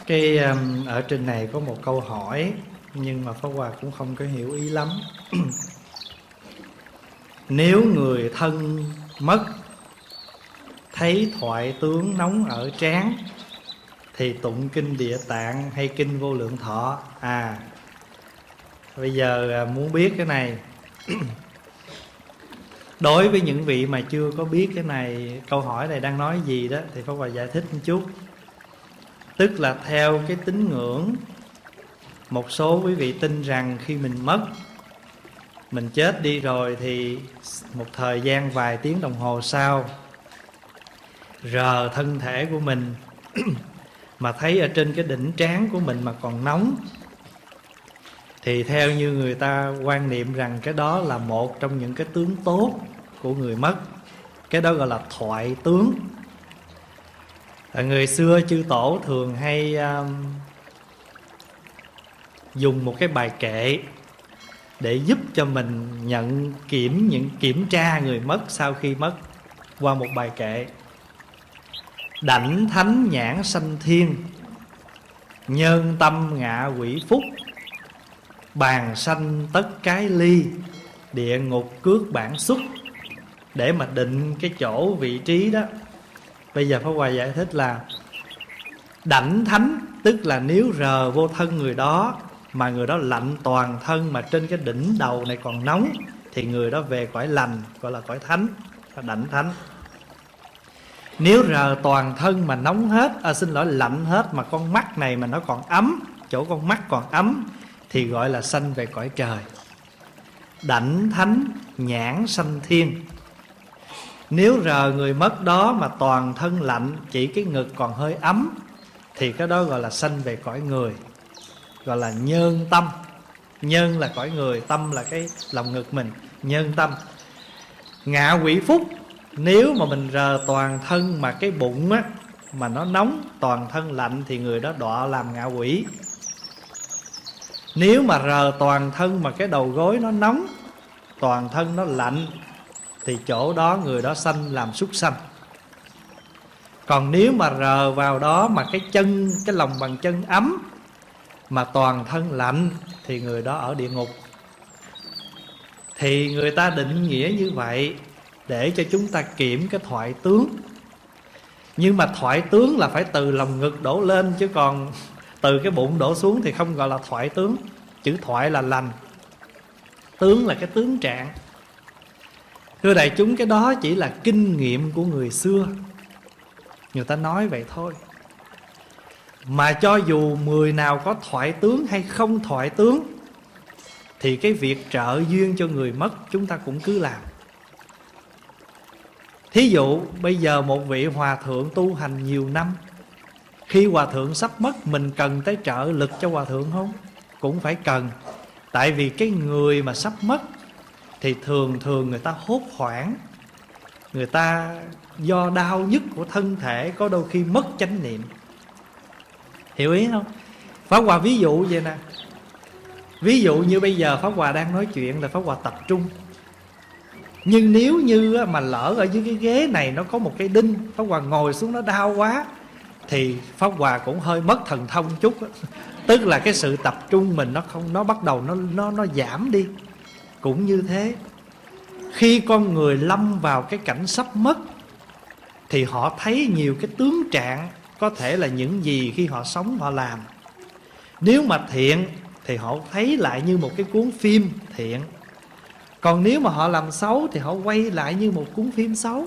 Cái um, ở trên này có một câu hỏi nhưng mà pháp hòa cũng không có hiểu ý lắm. Nếu người thân mất thấy thoại tướng nóng ở trán, thì tụng kinh địa tạng hay kinh vô lượng thọ. À bây giờ à, muốn biết cái này. Đối với những vị mà chưa có biết cái này, câu hỏi này đang nói gì đó, thì pháp hòa giải thích một chút. Tức là theo cái tín ngưỡng, một số quý vị tin rằng khi mình mất, mình chết đi rồi thì một thời gian vài tiếng đồng hồ sau rờ thân thể của mình mà thấy ở trên cái đỉnh trán của mình mà còn nóng. Thì theo như người ta quan niệm rằng cái đó là một trong những cái tướng tốt của người mất. Cái đó gọi là thoại tướng. À, người xưa chư tổ thường hay um, dùng một cái bài kệ để giúp cho mình nhận kiểm những kiểm tra người mất sau khi mất qua một bài kệ đảnh thánh nhãn sanh thiên, nhân tâm ngạ quỷ phúc, bàn sanh tất cái ly, địa ngục cước bản xuất. Để mà định cái chỗ vị trí đó, bây giờ pháp hòa giải thích là, đảnh thánh tức là nếu rờ vô thân người đó, mà người đó lạnh toàn thân mà trên cái đỉnh đầu này còn nóng, thì người đó về cõi lành, gọi là cõi thánh, là đảnh thánh nếu rờ toàn thân mà nóng hết à, xin lỗi lạnh hết mà con mắt này mà nó còn ấm chỗ con mắt còn ấm thì gọi là sanh về cõi trời. Đảnh thánh nhãn sanh thiên. Nếu rờ người mất đó mà toàn thân lạnh Chỉ cái ngực còn hơi ấm Thì cái đó gọi là sanh về cõi người Gọi là nhân tâm. Nhân là cõi người Tâm là cái lòng ngực mình Nhân tâm. Ngạ quỷ phúc nếu mà mình rờ toàn thân mà cái bụng á, Mà nó nóng, toàn thân lạnh Thì người đó đọa làm ngạ quỷ. Nếu mà rờ toàn thân mà cái đầu gối nó nóng, Toàn thân nó lạnh, thì chỗ đó người đó sanh làm súc sanh. Còn nếu mà rờ vào đó mà cái chân, cái lòng bàn chân ấm, mà toàn thân lạnh, thì người đó ở địa ngục. Thì người ta định nghĩa như vậy để cho chúng ta kiểm cái thoại tướng. Nhưng mà thoại tướng là phải từ lòng ngực đổ lên, chứ còn từ cái bụng đổ xuống thì không gọi là thoại tướng. Chữ thoại là lành. Tướng là cái tướng trạng. Thưa đại chúng, cái đó chỉ là kinh nghiệm của người xưa. Người ta nói vậy thôi. Mà cho dù người nào có thoại tướng hay không thoại tướng, thì cái việc trợ duyên cho người mất chúng ta cũng cứ làm thí dụ, bây giờ một vị hòa thượng tu hành nhiều năm, khi hòa thượng sắp mất, mình cần tới trợ lực cho hòa thượng không? Cũng phải cần. Tại vì cái người mà sắp mất thì thường thường người ta hốt hoảng. Người ta do đau nhức của thân thể, có đôi khi mất chánh niệm. Hiểu ý không? Pháp hòa ví dụ vậy nè. Ví dụ như bây giờ pháp hòa đang nói chuyện là pháp hòa tập trung nhưng nếu như mà lỡ ở dưới cái ghế này nó có một cái đinh, pháp hòa ngồi xuống nó đau quá, thì pháp hòa cũng hơi mất thần thông chút tức là cái sự tập trung mình nó không, nó bắt đầu nó nó nó giảm đi. Cũng như thế, khi con người lâm vào cái cảnh sắp mất, thì họ thấy nhiều cái tướng trạng có thể là những gì khi họ sống họ làm. Nếu mà thiện, thì họ thấy lại như một cái cuốn phim thiện còn nếu mà họ làm xấu thì họ quay lại như một cuốn phim xấu.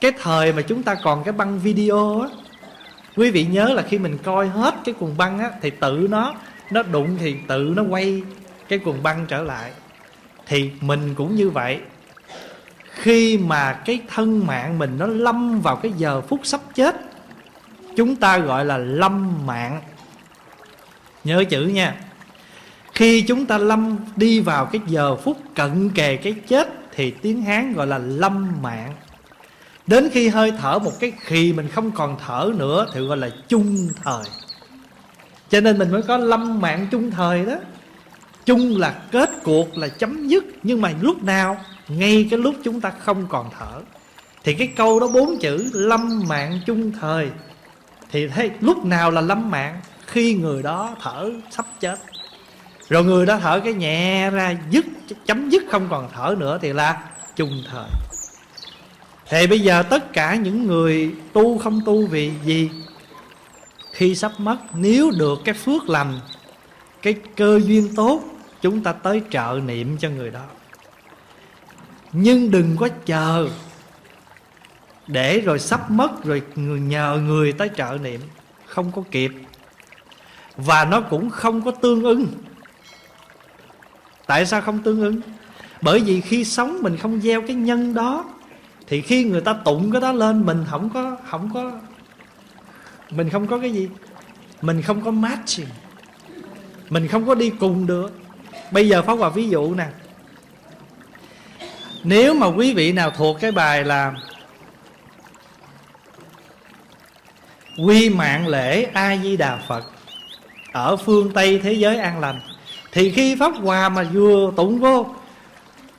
Cái thời mà chúng ta còn cái băng video á, quý vị nhớ là khi mình coi hết cái cuồng băng á, thì tự nó nó đụng thì tự nó quay cái cuồng băng trở lại. Thì mình cũng như vậy. Khi mà cái thân mạng mình nó lâm vào cái giờ phút sắp chết, chúng ta gọi là lâm mạng. Nhớ chữ nha khi chúng ta lâm đi vào cái giờ phút cận kề cái chết, thì tiếng hán gọi là lâm mạng. Đến khi hơi thở một cái khi mình không còn thở nữa, thì gọi là chung thời. Cho nên mình mới có lâm mạng chung thời đó. Chung là kết cuộc, là chấm dứt. Nhưng mà lúc nào, ngay cái lúc chúng ta không còn thở. Thì cái câu đó bốn chữ, lâm mạng chung thời, thì thấy lúc nào là lâm mạng? Khi người đó thở sắp chết rồi người đó thở cái nhẹ ra, dứt, chấm dứt không còn thở nữa thì là chung thời. Thì bây giờ tất cả những người tu không tu vì gì? Khi sắp mất, nếu được cái phước lành, cái cơ duyên tốt, chúng ta tới trợ niệm cho người đó. Nhưng đừng có chờ. Để rồi sắp mất rồi người, nhờ người tới trợ niệm, không có kịp. Và nó cũng không có tương ứng tại sao không tương ứng? Bởi vì khi sống mình không gieo cái nhân đó, thì khi người ta tụng cái đó lên, mình không có không có, mình không có cái gì. Mình không có matching. Mình không có đi cùng được. Bây giờ pháp hòa ví dụ nè. Nếu mà quý vị nào thuộc cái bài là quy mạng lễ a di đà phật ở phương tây thế giới an lành thì khi pháp hòa mà vừa tụng vô,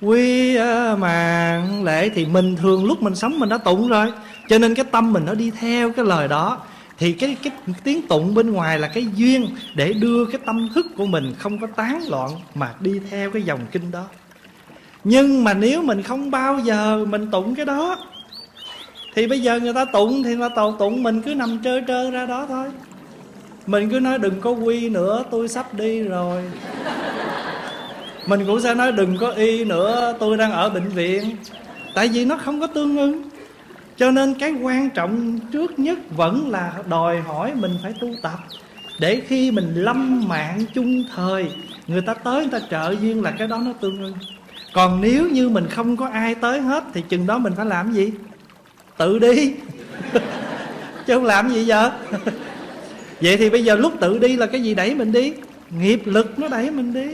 quy ờ, mạng, lễ thì mình thường lúc mình sống mình đã tụng rồi. Cho nên cái tâm mình nó đi theo cái lời đó. Thì cái cái tiếng tụng bên ngoài là cái duyên để đưa cái tâm thức của mình không có tán loạn mà đi theo cái dòng kinh đó. Nhưng mà nếu mình không bao giờ mình tụng cái đó, thì bây giờ người ta tụng thì người ta tụng mình cứ nằm trơ trơ ra đó thôi mình cứ nói đừng có quy nữa, tôi sắp đi rồi. Mình cũng sẽ nói đừng có y nữa, tôi đang ở bệnh viện. Tại vì nó không có tương ứng. Cho nên cái quan trọng trước nhất vẫn là đòi hỏi mình phải tu tập. Để khi mình lâm mạng chung thời, người ta tới, người ta trợ duyên là cái đó nó tương ứng. Còn nếu như mình không có ai tới hết, thì chừng đó mình phải làm gì? Tự đi. Chứ không làm gì giờ? vậy thì bây giờ lúc tự đi là cái gì đẩy mình đi? Nghiệp lực nó đẩy mình đi.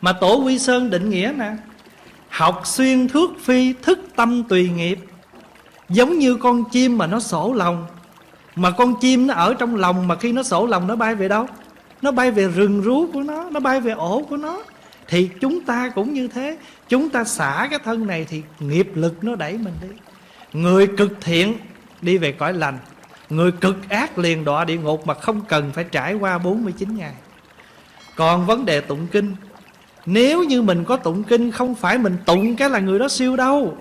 Mà tổ quy sơn định nghĩa nè, học xuyên thước phi thức tâm tùy nghiệp. Giống như con chim mà nó sổ lòng, mà con chim nó ở trong lòng mà khi nó sổ lòng nó bay về đâu? Nó bay về rừng rú của nó nó bay về ổ của nó. Thì chúng ta cũng như thế, chúng ta xả cái thân này thì nghiệp lực nó đẩy mình đi. Người cực thiện đi về cõi lành người cực ác liền đọa địa ngục mà không cần phải trải qua 49 ngày. Còn vấn đề tụng kinh, nếu như mình có tụng kinh, không phải mình tụng cái là người đó siêu đâu.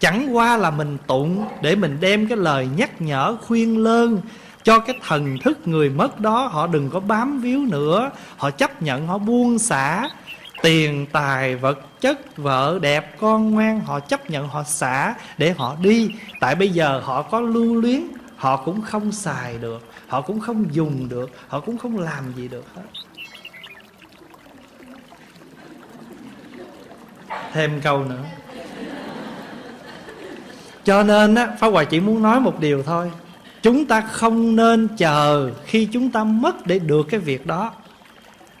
Chẳng qua là mình tụng để mình đem cái lời nhắc nhở, khuyên lơn cho cái thần thức người mất đó. Họ đừng có bám víu nữa, họ chấp nhận, họ buông xả. Tiền, tài, vật chất, vợ, đẹp, con ngoan, họ chấp nhận, họ xả để họ đi. Tại bây giờ họ có lưu luyến họ cũng không xài được, họ cũng không dùng được, họ cũng không làm gì được hết. Thêm câu nữa. Cho nên á, pháp hòa chỉ muốn nói một điều thôi. Chúng ta không nên chờ khi chúng ta mất để được cái việc đó.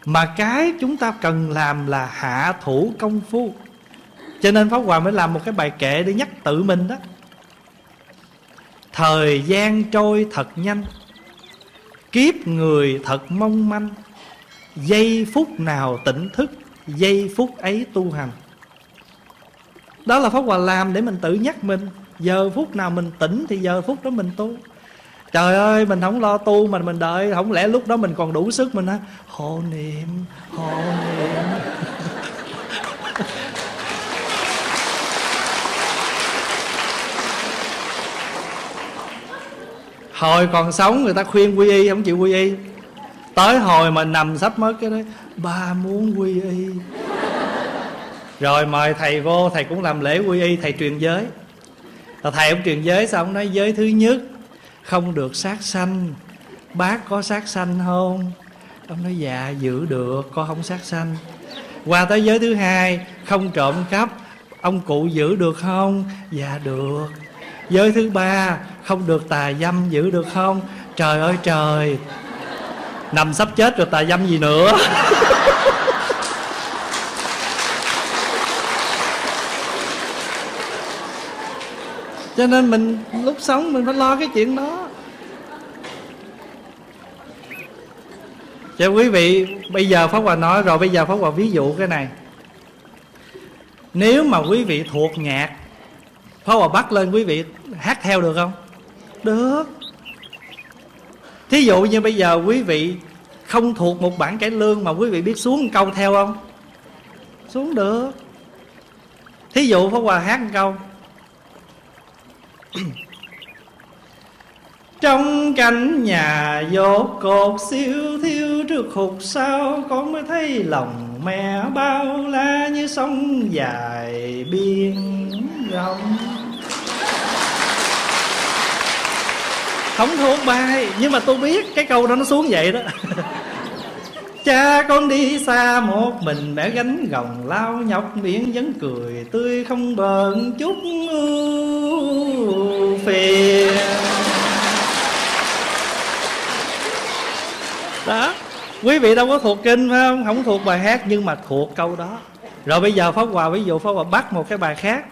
Mà cái chúng ta cần làm là hạ thủ công phu. Cho nên pháp hòa mới làm một cái bài kệ để nhắc tự mình đó thời gian trôi thật nhanh, kiếp người thật mong manh. Giây phút nào tỉnh thức, giây phút ấy tu hành. Đó là pháp hòa làm để mình tự nhắc mình. Giờ phút nào mình tỉnh thì giờ phút đó mình tu. Trời ơi, mình không lo tu mà mình đợi. Không lẽ lúc đó mình còn đủ sức mình á Hồ niệm Hồ niệm. Hồi còn sống người ta khuyên quy y, không chịu quy y. Tới hồi mà nằm sắp mất cái đấy ba muốn quy y. Rồi mời thầy vô, thầy cũng làm lễ quy y, thầy truyền giới. Rồi thầy ông truyền giới xong nói giới thứ nhất? Không được sát sanh. Bác có sát sanh không? Ông nói dạ giữ được, con không sát sanh. Qua tới giới thứ hai, không trộm cắp. Ông cụ giữ được không? Dạ được giới thứ ba, không được tà dâm giữ được không? Trời ơi, trời. Nằm sắp chết rồi tà dâm gì nữa? Cho nên mình lúc sống mình phải lo cái chuyện đó. Cho quý vị, bây giờ pháp hòa nói rồi, bây giờ pháp hòa ví dụ cái này. Nếu mà quý vị thuộc nhạc power hòa bắt lên, quý vị hát theo được không? Được. Thí dụ như bây giờ quý vị không thuộc một bản cải lương mà quý vị biết xuống một câu theo không? Xuống được. Thí dụ pháp hòa hát một câu trong cảnh nhà dột cột siêu thiêu trước hụt sao con mới thấy lòng mẹ bao la như sông dài biên rộng. Không thuộc bài, nhưng mà tôi biết cái câu đó nó xuống vậy đó. Cha con đi xa một mình, mẹ gánh gồng lao nhọc, miệng vẫn cười, tươi không bờn chút phiền. Đó. Quý vị đâu có thuộc kinh, phải không? Không thuộc bài hát, nhưng mà thuộc câu đó. Rồi bây giờ pháp hòa, ví dụ pháp hòa bắt một cái bài khác.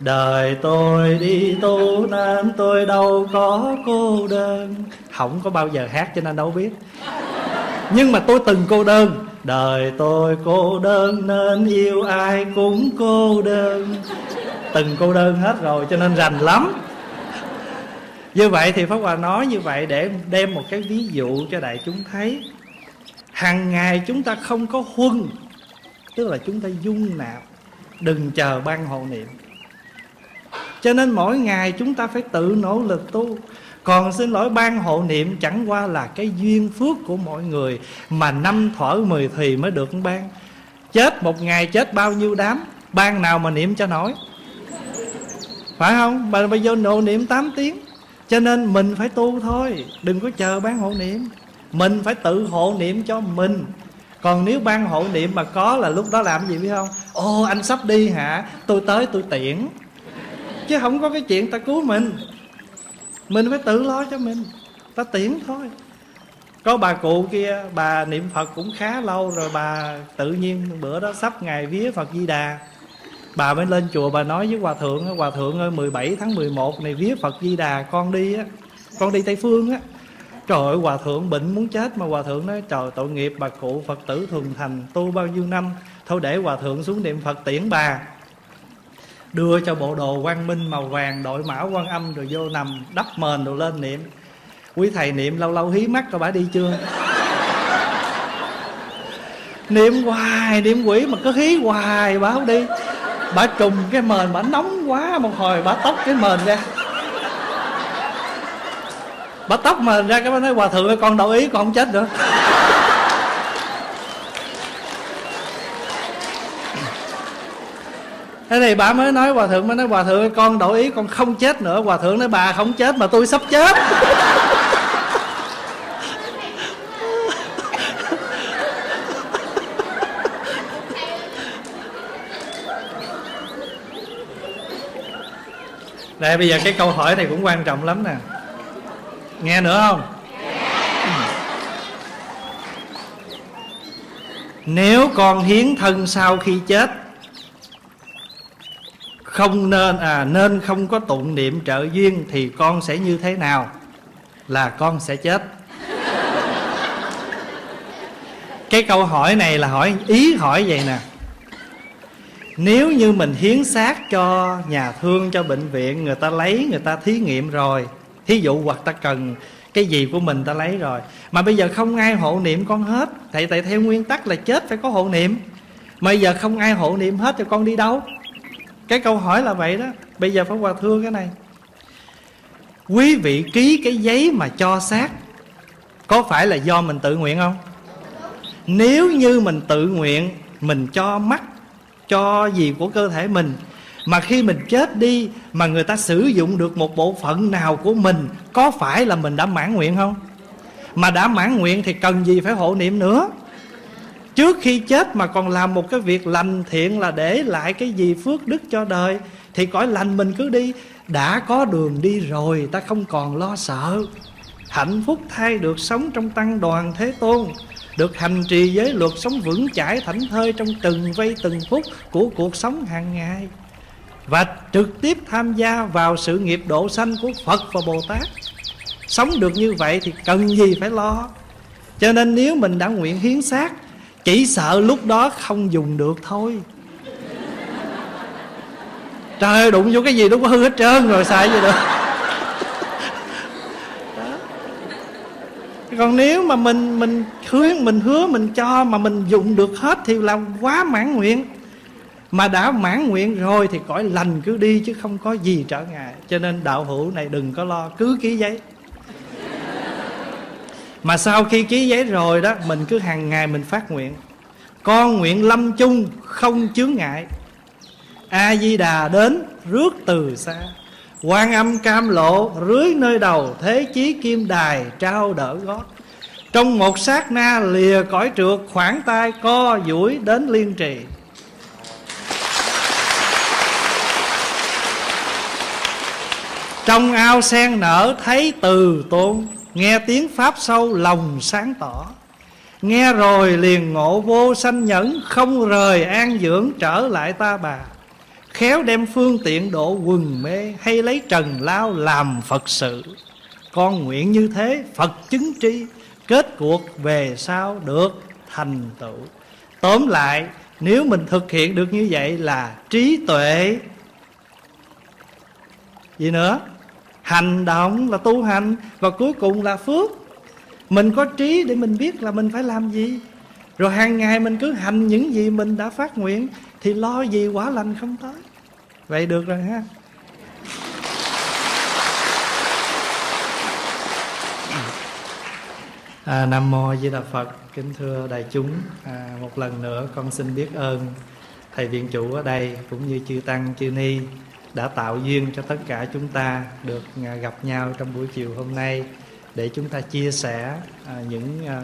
Đời tôi đi tu nên tôi đâu có cô đơn. Không có bao giờ hát cho nên đâu biết. Nhưng mà tôi từng cô đơn. Đời tôi cô đơn nên yêu ai cũng cô đơn. Từng cô đơn hết rồi, cho nên rành lắm như vậy thì pháp hòa nói như vậy để đem một cái ví dụ cho đại chúng thấy. Hàng ngày chúng ta không có huân, tức là chúng ta dung nạp, đừng chờ ban hộ niệm. Cho nên mỗi ngày chúng ta phải tự nỗ lực tu. Còn xin lỗi, ban hộ niệm chẳng qua là cái duyên phước của mọi người mà năm thở mười thì mới được ban. Chết một ngày chết bao nhiêu đám, ban nào mà niệm cho nổi? Phải không? Mà bây giờ nộ niệm 8 tiếng cho nên mình phải tu thôi, đừng có chờ ban hộ niệm. Mình phải tự hộ niệm cho mình. Còn nếu ban hộ niệm mà có là lúc đó làm gì biết không? Ồ, anh sắp đi hả? Tôi tới, tôi tiễn. Chứ không có cái chuyện ta cứu mình. Mình phải tự lo cho mình. Ta tiễn thôi. Có bà cụ kia, bà niệm phật cũng khá lâu rồi, bà tự nhiên bữa đó sắp ngày vía phật di đà bà mới lên chùa, bà nói với hòa thượng hòa thượng ơi 17 tháng 11 này vía phật di đà, con đi á, con đi tây phương á. Trời ơi, hòa thượng bệnh muốn chết mà hòa thượng nói, trời, tội nghiệp bà cụ phật tử thuần thành, tu bao nhiêu năm, thôi để hòa thượng xuống niệm phật tiễn bà. Đưa cho bộ đồ quang minh màu vàng, đội mão quan âm rồi vô nằm, đắp mền rồi lên niệm. Quý thầy niệm lâu lâu hí mắt cho bà đi chưa? Niệm hoài, niệm quỷ mà cứ hí hoài, bà không đi bà trùng cái mền, bà nóng quá một hồi, bà tóc cái mền ra. Bà tóc mền ra, cái bà nói, hòa thượng ơi, con đổi ý, con không chết nữa. Thế thì bà mới nói, hòa thượng mới nói, hòa thượng ơi, con đổi ý, con không chết nữa. Hòa thượng nói, bà không chết mà tôi sắp chết. Đây bây giờ cái câu hỏi này cũng quan trọng lắm nè. Nghe nữa không? Nếu con hiến thân sau khi chết, không nên à nên không có tụng niệm trợ duyên thì con sẽ như thế nào? Là con sẽ chết. Cái câu hỏi này là hỏi, ý hỏi vậy nè nếu như mình hiến xác cho nhà thương, cho bệnh viện, người ta lấy, người ta thí nghiệm rồi, thí dụ hoặc ta cần, cái gì của mình ta lấy rồi. Mà bây giờ không ai hộ niệm con hết, tại tại theo nguyên tắc là chết phải có hộ niệm. Mà bây giờ không ai hộ niệm hết thì con đi đâu? Cái câu hỏi là vậy đó. Bây giờ phải hòa thương cái này. Quý vị ký cái giấy mà cho xác, có phải là do mình tự nguyện không? Nếu như mình tự nguyện, mình cho mắt cho gì của cơ thể mình. Mà khi mình chết đi mà người ta sử dụng được một bộ phận nào của mình, có phải là mình đã mãn nguyện không? Mà đã mãn nguyện thì cần gì phải hộ niệm nữa? Trước khi chết mà còn làm một cái việc lành thiện là để lại cái gì phước đức cho đời, thì cõi lành mình cứ đi. Đã có đường đi rồi, ta không còn lo sợ. Hạnh phúc thay được sống trong tăng đoàn thế tôn được hành trì giới luật sống vững chãi thảnh thơi trong từng vây từng phút của cuộc sống hàng ngày. Và trực tiếp tham gia vào sự nghiệp độ sanh của Phật và Bồ Tát. Sống được như vậy thì cần gì phải lo? Cho nên nếu mình đã nguyện hiến xác, chỉ sợ lúc đó không dùng được thôi. Trời ơi, đụng vô cái gì nó có hư hết trơn rồi, xài gì được. Còn nếu mà mình mình hứa mình hứa, mình cho mà mình dùng được hết thì là quá mãn nguyện. Mà đã mãn nguyện rồi thì cõi lành cứ đi chứ không có gì trở ngại. Cho nên đạo hữu này đừng có lo, cứ ký giấy. Mà sau khi ký giấy rồi đó, mình cứ hàng ngày mình phát nguyện. Con nguyện lâm chung, không chướng ngại. A di đà đến rước từ xa quan âm cam lộ, rưới nơi đầu, thế chí kim đài trao đỡ gót. Trong một sát na lìa cõi trượt, khoảng tay co duỗi đến liên trì. Trong ao sen nở, thấy từ tôn, nghe tiếng pháp sâu, lòng sáng tỏ. Nghe rồi liền ngộ vô sanh nhẫn, không rời an dưỡng trở lại ta bà khéo đem phương tiện độ quần mê hay lấy trần lao làm phật sự. Con nguyện như thế, phật chứng tri, kết cuộc về sau được thành tựu. Tóm lại, nếu mình thực hiện được như vậy là trí tuệ. Gì nữa? Hành động là tu hành và cuối cùng là phước. Mình có trí để mình biết là mình phải làm gì. Rồi hàng ngày mình cứ hành những gì mình đã phát nguyện thì lo gì quả lành không tới? Vậy được rồi ha. À, nam mô di đà phật. Kính thưa đại chúng. À, một lần nữa con xin biết ơn thầy viện chủ ở đây cũng như chư tăng chư ni đã tạo duyên cho tất cả chúng ta được à, gặp nhau trong buổi chiều hôm nay để chúng ta chia sẻ à, những à,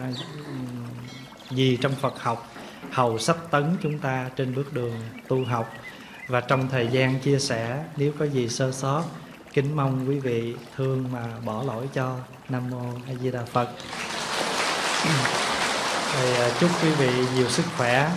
gì trong Phật học hầu sắp tấn chúng ta trên bước đường tu học. Và trong thời gian chia sẻ, nếu có gì sơ sót, kính mong quý vị thương mà bỏ lỗi cho. Nam mô a di đà phật. Thì à, chúc quý vị nhiều sức khỏe.